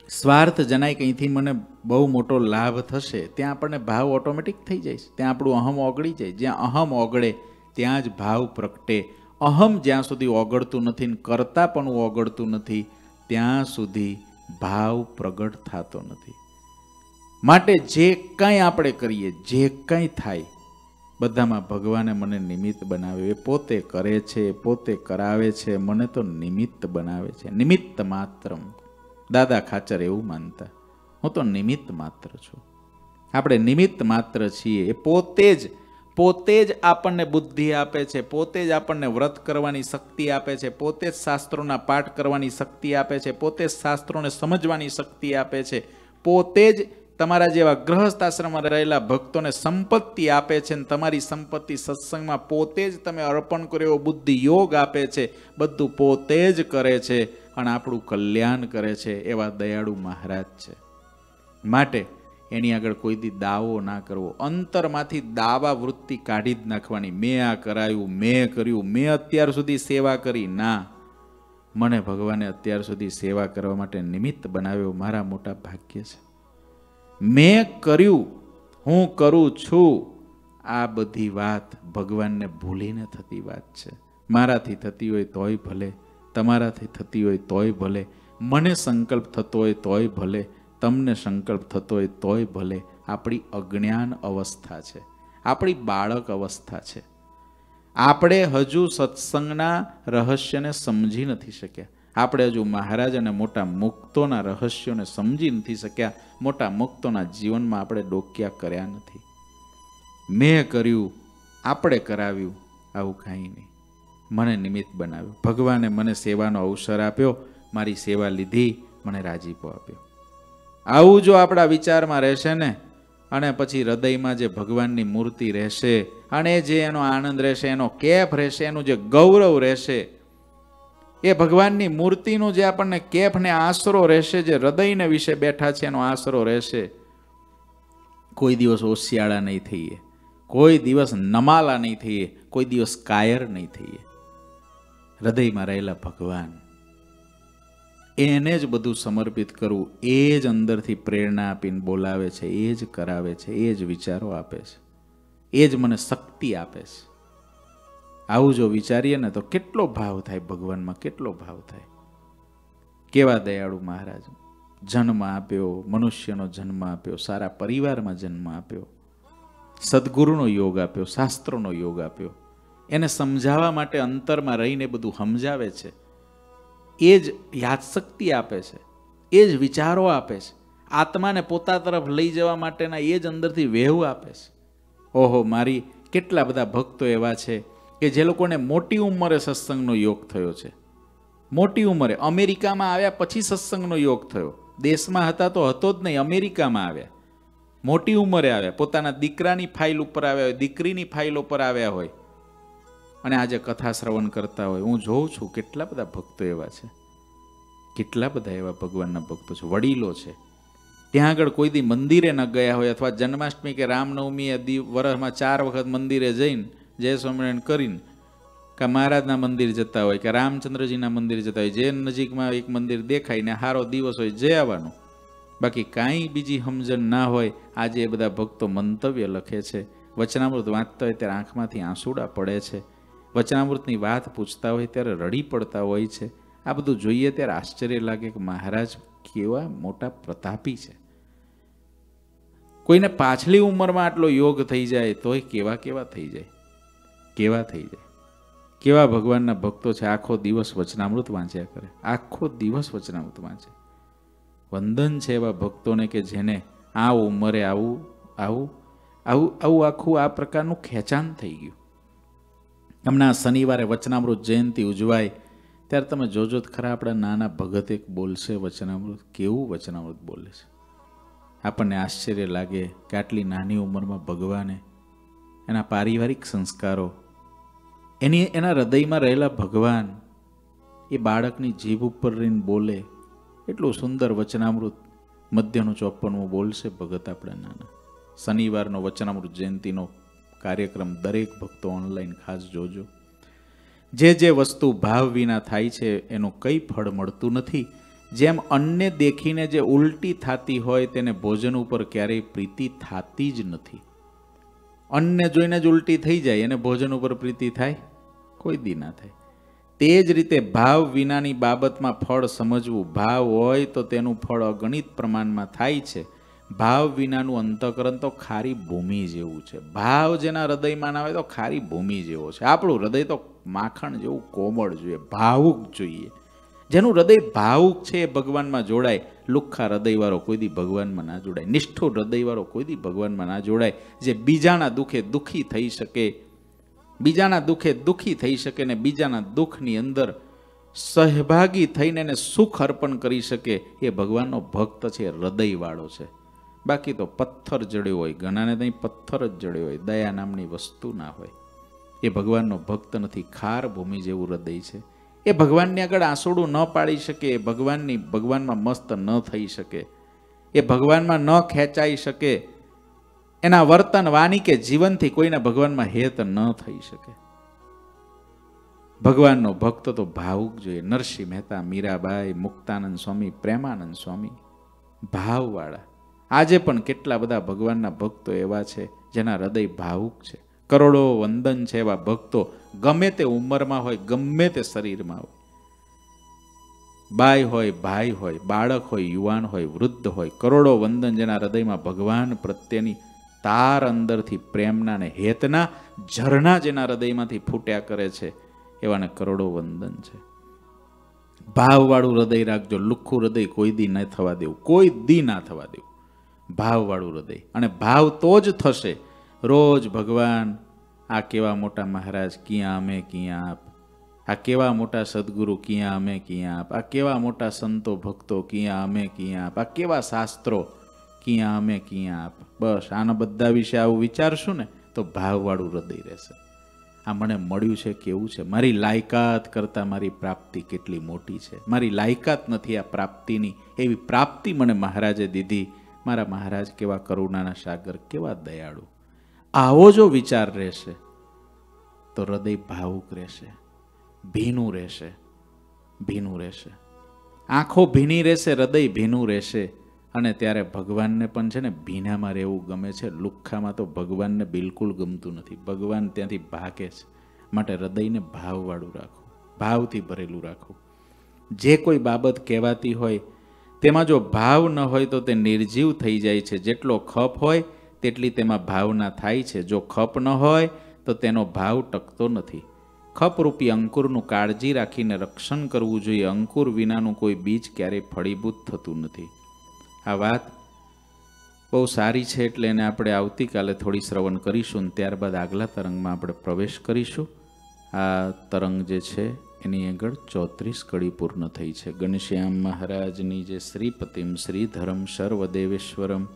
સ્વાર્થ જણાય કંઈથી મને બહુ મોટો લાભ થશે, ત્યાં આપણને ભાવ ઓટોમેટિક થઈ જાય ત્યાં આપણું અહમ ઓગળી જાય. જ્યાં અહમ ઓગળે, ત્યાં જ ભાવ પ્રગટે. અહમ જ્યાં સુધી ઓગળતું નથી ને કરતા પણ ઓગળતું નથી, ત્યાં સુધી ભાવ પ્રગટ થતો નથી. માટે જે કાંઈ આપણે કરીએ, જે કાંઈ થાય બધામાં ભગવાને મને નિમિત્ત બનાવ્યું. એ પોતે કરે છે પોતે કરાવે છે, મને તો નિમિત્ત બનાવે છે. નિમિત્ત માત્રમ. દાદા ખાચર એવું માનતા. હું તો નિમિત્ત માત્ર છું. આપણે નિમિત્ત માત્ર છીએ. એ પોતે જ પોતે જ આપણને બુદ્ધિ આપે છે, પોતે જ આપણને વ્રત કરવાની શક્તિ આપે છે, પોતે જ શાસ્ત્રોના પાઠ કરવાની શક્તિ આપે છે, પોતે જ શાસ્ત્રોને સમજવાની શક્તિ આપે છે, પોતે જ તમારા જેવા ગ્રહસ્થ આશ્રમમાં રહેલા ભક્તોને સંપત્તિ આપે છે અને તમારી સંપત્તિ સત્સંગમાં પોતે જ તમે અર્પણ કર્યો બુદ્ધિ યોગ આપે છે. બધું પોતે જ કરે છે અને આપણું કલ્યાણ કરે છે એવા દયાળુ મહારાજ છે. માટે એની આગળ કોઈ દી દાવો ના કરવો. અંતરમાંથી દાવા વૃત્તિ કાઢી જ નાખવાની. મેં આ કરાયું, મેં કર્યું, મેં અત્યાર સુધી સેવા કરી. ના. મને ભગવાને અત્યાર સુધી સેવા કરવા માટે નિમિત્ત બનાવ્યો. મારા મોટા ભાગ્ય છે. મેં કર્યું, હું કરું છું. આ બધી વાત ભગવાનને ભૂલીને થતી વાત છે. મારાથી થતી હોય તોય ભલે, તમારાથી થતી હોય તોય ભલે, મને સંકલ્પ થતો હોય તોય ભલે, તમને સંકલ્પ થતો હોય તોય ભલે, આપણી અજ્ઞાન અવસ્થા છે. આપણી બાળક અવસ્થા છે. આપણે હજુ સત્સંગના રહસ્યને સમજી નથી શક્યા. આપણે હજુ મહારાજ અને મોટા મુક્તોના રહસ્યોને સમજી નથી શક્યા. મોટા મુક્તોના જીવનમાં આપણે ડોક્યા કર્યા નથી. મેં કર્યું, આપણે કરાવ્યું, આવું કાંઈ નહીં. મને નિમિત્ત બનાવ્યું. ભગવાને મને સેવાનો અવસર આપ્યો, મારી સેવા લીધી, મને રાજીપો આપ્યો. આવું જો આપણા વિચારમાં રહેશે ને, અને પછી હૃદયમાં જે ભગવાનની મૂર્તિ રહેશે, અને જે એનો આનંદ રહેશે, એનો કેફ રહેશે, એનું જે ગૌરવ રહેશે એ ભગવાનની મૂર્તિનું જે આપણને કેફ ને આશરો રહેશે, જે હૃદયને વિશે બેઠા છે, એનો આશરો રહેશે. કોઈ દિવસ ઓશિયાળા નહીં થઈએ. કોઈ દિવસ નમાલા નહીં થઈએ. કોઈ દિવસ કાયર નહીં થઈએ. હૃદયમાં રહેલા ભગવાન. એને જ બધું સમર્પિત કરવું, એ જ અંદરથી પ્રેરણા આપીને બોલાવે છે, એ જ કરાવે છે, એ જ વિચારો આપે છે. એ જ મને શક્તિ આપે છે. આવું જો વિચારીએ ને તો કેટલો ભાવ થાય ભગવાનમાં, કેટલો ભાવ થાય? કેવા દયાળુ મહારાજ? જન્મ આપ્યો, મનુષ્યનો જન્મ આપ્યો, સારા પરિવારમાં જન્મ આપ્યો, સદગુરુનો યોગ આપ્યો, શાસ્ત્રોનો યોગ આપ્યો. એને સમજાવવા માટે અંતરમાં રહીને બધું સમજાવે છે. એ જ યાદશક્તિ આપે છે. એ જ વિચારો આપે છે. આત્માને પોતા તરફ લઈ જવા માટેના એ જ અંદરથી વેહુ આપે છે. ઓહો, મારી કેટલા બધા ભક્તો એવા છે. કે જે લોકોને મોટી ઉંમરે સત્સંગનો યોગ થયો છે. મોટી ઉંમરે. અમેરિકામાં આવ્યા પછી સત્સંગનો યોગ થયો. દેશમાં હતા તો હતો જ નહીં, અમેરિકામાં આવ્યા. મોટી ઉંમરે આવ્યા. પોતાના દીકરાની ફાઇલ ઉપર આવ્યા હોય, દીકરીની ફાઇલ ઉપર આવ્યા હોય. અને આજે કથા શ્રવણ કરતા હોય. હું જોઉં છું કેટલા બધા ભક્તો એવા છે. કેટલા બધા એવા ભગવાનના ભક્તો છે. વડીલો છે. ત્યાં આગળ કોઈ દી મંદિરે ન ગયા હોય અથવા જન્માષ્ટમી કે રામનવમી દિવ વર્ષમાં ચાર વખત મંદિરે જઈને જય સ્વામિનારાયણ કરીને કે મહારાજના મંદિર જતા હોય કે રામચંદ્રજીના મંદિર જતા હોય, જે નજીકમાં એક મંદિર દેખાય ને હારો દિવસ હોય જય આવવાનું. બાકી કાંઈ બીજી સમજણ ના હોય, આજે એ બધા ભક્તો મંતવ્ય લખે છે. વચનામૃત વાંચતા હોય ત્યારે આંખમાંથી આંસુડા પડે છે. વચનામૃતની વાત પૂછતા હોય ત્યારે રડી પડતા હોય છે. આ બધું જોઈએ ત્યારે આશ્ચર્ય લાગે કે મહારાજ કેવા મોટા પ્રતાપી છે. કોઈને પાછલી ઉંમરમાં આટલો યોગ થઈ જાય તોય કેવા કેવા થઈ જાય. કેવા થઈ જાય? કેવા ભગવાનના ભક્તો છે? આખો દિવસ વચનામૃત વાંચ્યા કરે. આખો દિવસ વચનામૃત વાંચે. વંદન છે એવા ભક્તોને કે જેને આ ઉંમરે આવું આવું આવું આવું આખું આ પ્રકારનું ખેંચાણ થઈ ગયું. હમણાં શનિવારે વચનામૃત જયંતિ ઉજવાય, ત્યારે તમે જોજો જ ખરા આપણા નાના ભગત એક બોલશે વચનામૃત, કેવું વચનામૃત બોલે છે? આપણને આશ્ચર્ય લાગે કે આટલી નાની ઉંમરમાં ભગવાને એના પારિવારિક સંસ્કારો એની એના હૃદયમાં રહેલા ભગવાન એ બાળકની જીભ ઉપર રહીને બોલે, એટલું સુંદર વચનામૃત મધ્યનું ચોપ્પનમું બોલશે ભગત આપણા નાના. શનિવારનો વચનામૃત જયંતિનો કાર્યક્રમ દરેક ભક્તો ઓનલાઈન ખાસ જોજો. જે જે વસ્તુ ભાવ વિના થાય છે, એનું કંઈ ફળ મળતું નથી. જેમ અન્ને દેખીને જે ઉલટી થતી હોય, તેને ભોજન ઉપર ક્યારેય પ્રીતિ થતી જ નથી. અન્ને જોઈને જ ઉલટી થઈ જાય એને ભોજન ઉપર પ્રીતિ થાય? કોઈ દી ના થાય. તે જ રીતે ભાવ વિનાની બાબતમાં ફળ સમજવું. ભાવ હોય તો તેનું ફળ અગણિત પ્રમાણમાં થાય છે. ભાવ વિનાનું અંતકરણ તો ખારી ભૂમિ જેવું છે. ભાવ જેના હૃદયમાં ના આવે તો ખારી ભૂમિ જેવો છે. આપણું હૃદય તો માખણ જેવું કોમળ જોઈએ. ભાવુક જોઈએ. જેનું હૃદય ભાવુક છે એ ભગવાનમાં જોડાય. લુખ્ખા હૃદયવાળો કોઈ દી ભગવાનમાં ના જોડાય. નિષ્ઠુર હૃદયવાળો કોઈ દી ભગવાનમાં ના જોડાય. જે બીજાના દુઃખે દુઃખી થઈ શકે, બીજાના દુઃખે દુઃખી થઈ શકે ને બીજાના દુઃખની અંદર સહભાગી થઈને એને સુખ અર્પણ કરી શકે, એ ભગવાનનો ભક્ત છે હૃદયવાળો છે. બાકી તો પથ્થર જડ્યો હોય, ઘણાને ત્યાં પથ્થર જ જડ્યો હોય, દયા નામની વસ્તુ ના હોય. એ ભગવાનનો ભક્ત નથી, ખાર ભૂમિ જેવું હૃદય છે. એ ભગવાનની આગળ આંસોડું ન પાડી શકે, એ ભગવાનની, ભગવાનમાં મસ્ત ન થઈ શકે, એ ભગવાનમાં ન ખેંચાઈ શકે, એના વર્તન વાણી કે જીવનથી કોઈના ભગવાનમાં હેત ન થઈ શકે. ભગવાનનો ભક્ત તો ભાવુક જોઈએ. નરસિંહ મહેતા, મીરાબાઈ, મુક્તાનંદ સ્વામી, પ્રેમાનંદ સ્વામી, ભાવવાળા. આજે પણ કેટલા બધા ભગવાનના ભક્તો એવા છે જેના હૃદય ભાવુક છે. કરોડો વંદન છે એવા ભક્તો ગમે તે ઉંમરમાં હોય, ગમે તે શરીરમાં હોય. બાઈ હોય, ભાઈ હોય, બાળક હોય, યુવાન હોય, વૃદ્ધ હોય, કરોડો વંદન જેના હૃદયમાં ભગવાન પ્રત્યેની તાર અંદરથી, પ્રેમના ને હેતના ઝરણા જેના હૃદયમાંથી ફૂટ્યા કરે છે, એવાને કરોડો વંદન છે. ભાવવાળું હૃદય રાખજો, લુખ્ખું હૃદય કોઈ દી ન થવા દેવું, કોઈ દી ના થવા દેવું. ભાવવાળું હૃદય. અને ભાવ તો જ થશે રોજ ભગવાન, આ કેવા મોટા મહારાજ, ક્યાં અમે, ક્યાં આપ? આ કેવા મોટા સદગુરુ, ક્યાં અમે, ક્યાં આપ? આ કેવા મોટા સંતો, ભક્તો, ક્યાં અમે, ક્યાં આપ? આ કેવા શાસ્ત્રો, ક્યાં અમે, ક્યાં આપ? બસ આના બધા વિશે આવું વિચારશું ને, તો ભાવવાળું હૃદય રહેશે. આ મને મળ્યું છે કેવું છે. મારી લાયકાત કરતાં મારી પ્રાપ્તિ કેટલી મોટી છે. મારી લાયકાત નથી આ પ્રાપ્તિની. એવી પ્રાપ્તિ મને મહારાજે દીધી. મારા મહારાજ કેવા કરુણાના સાગર, કેવા દયાળુ. આવો જો વિચાર રહેશે, તો હૃદય ભાવુક રહેશે, ભીનું રહેશે ભીનું રહેશે. આંખો ભીની રહેશે, હૃદય ભીનું રહેશે, અને ત્યારે ભગવાનને પણ છે ને ભીનામાં રહેવું ગમે છે, લુખ્ખામાં તો ભગવાનને બિલકુલ ગમતું નથી. ભગવાન ત્યાંથી ભાગે છે, માટે હૃદયને ભાવવાળું રાખો, ભાવથી ભરેલું રાખો. જે કોઈ બાબત કહેવાતી હોય, તેમાં જો ભાવ ન હોય તો તે નિર્જીવ થઈ જાય છે. જેટલો ખપ હોય તેટલી તેમાં ભાવના થાય છે. જો ખપ ન હોય, તો તેનો ભાવ ટકતો નથી. ખપરૂપી અંકુરનું કાળજી રાખીને રક્ષણ કરવું જોઈએ. અંકુર વિનાનું કોઈ બીજ ક્યારેય ફળીભૂત થતું નથી. આ વાત બહુ સારી છે એટલે એને આપણે આવતીકાલે થોડી શ્રવણ કરીશું અને ત્યારબાદ આગલા તરંગમાં આપણે પ્રવેશ કરીશું. આ તરંગ જે છે, એની આગળ ચોત્રીસ કડી પૂર્ણ થઈ છે. ગણશ્યામ મહારાજની જે શ્રીપતિમ શ્રીધરમ સર્વદેવેશ્વરમ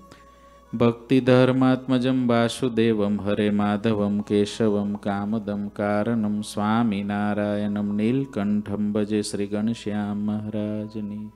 भक्तिधर्मात्मजं वासुदेवं हरे माधवं केशवं कामदं कारणं स्वामिनारायणं नीलकण्ठं भजे श्रीगणश्यां महाराजनि।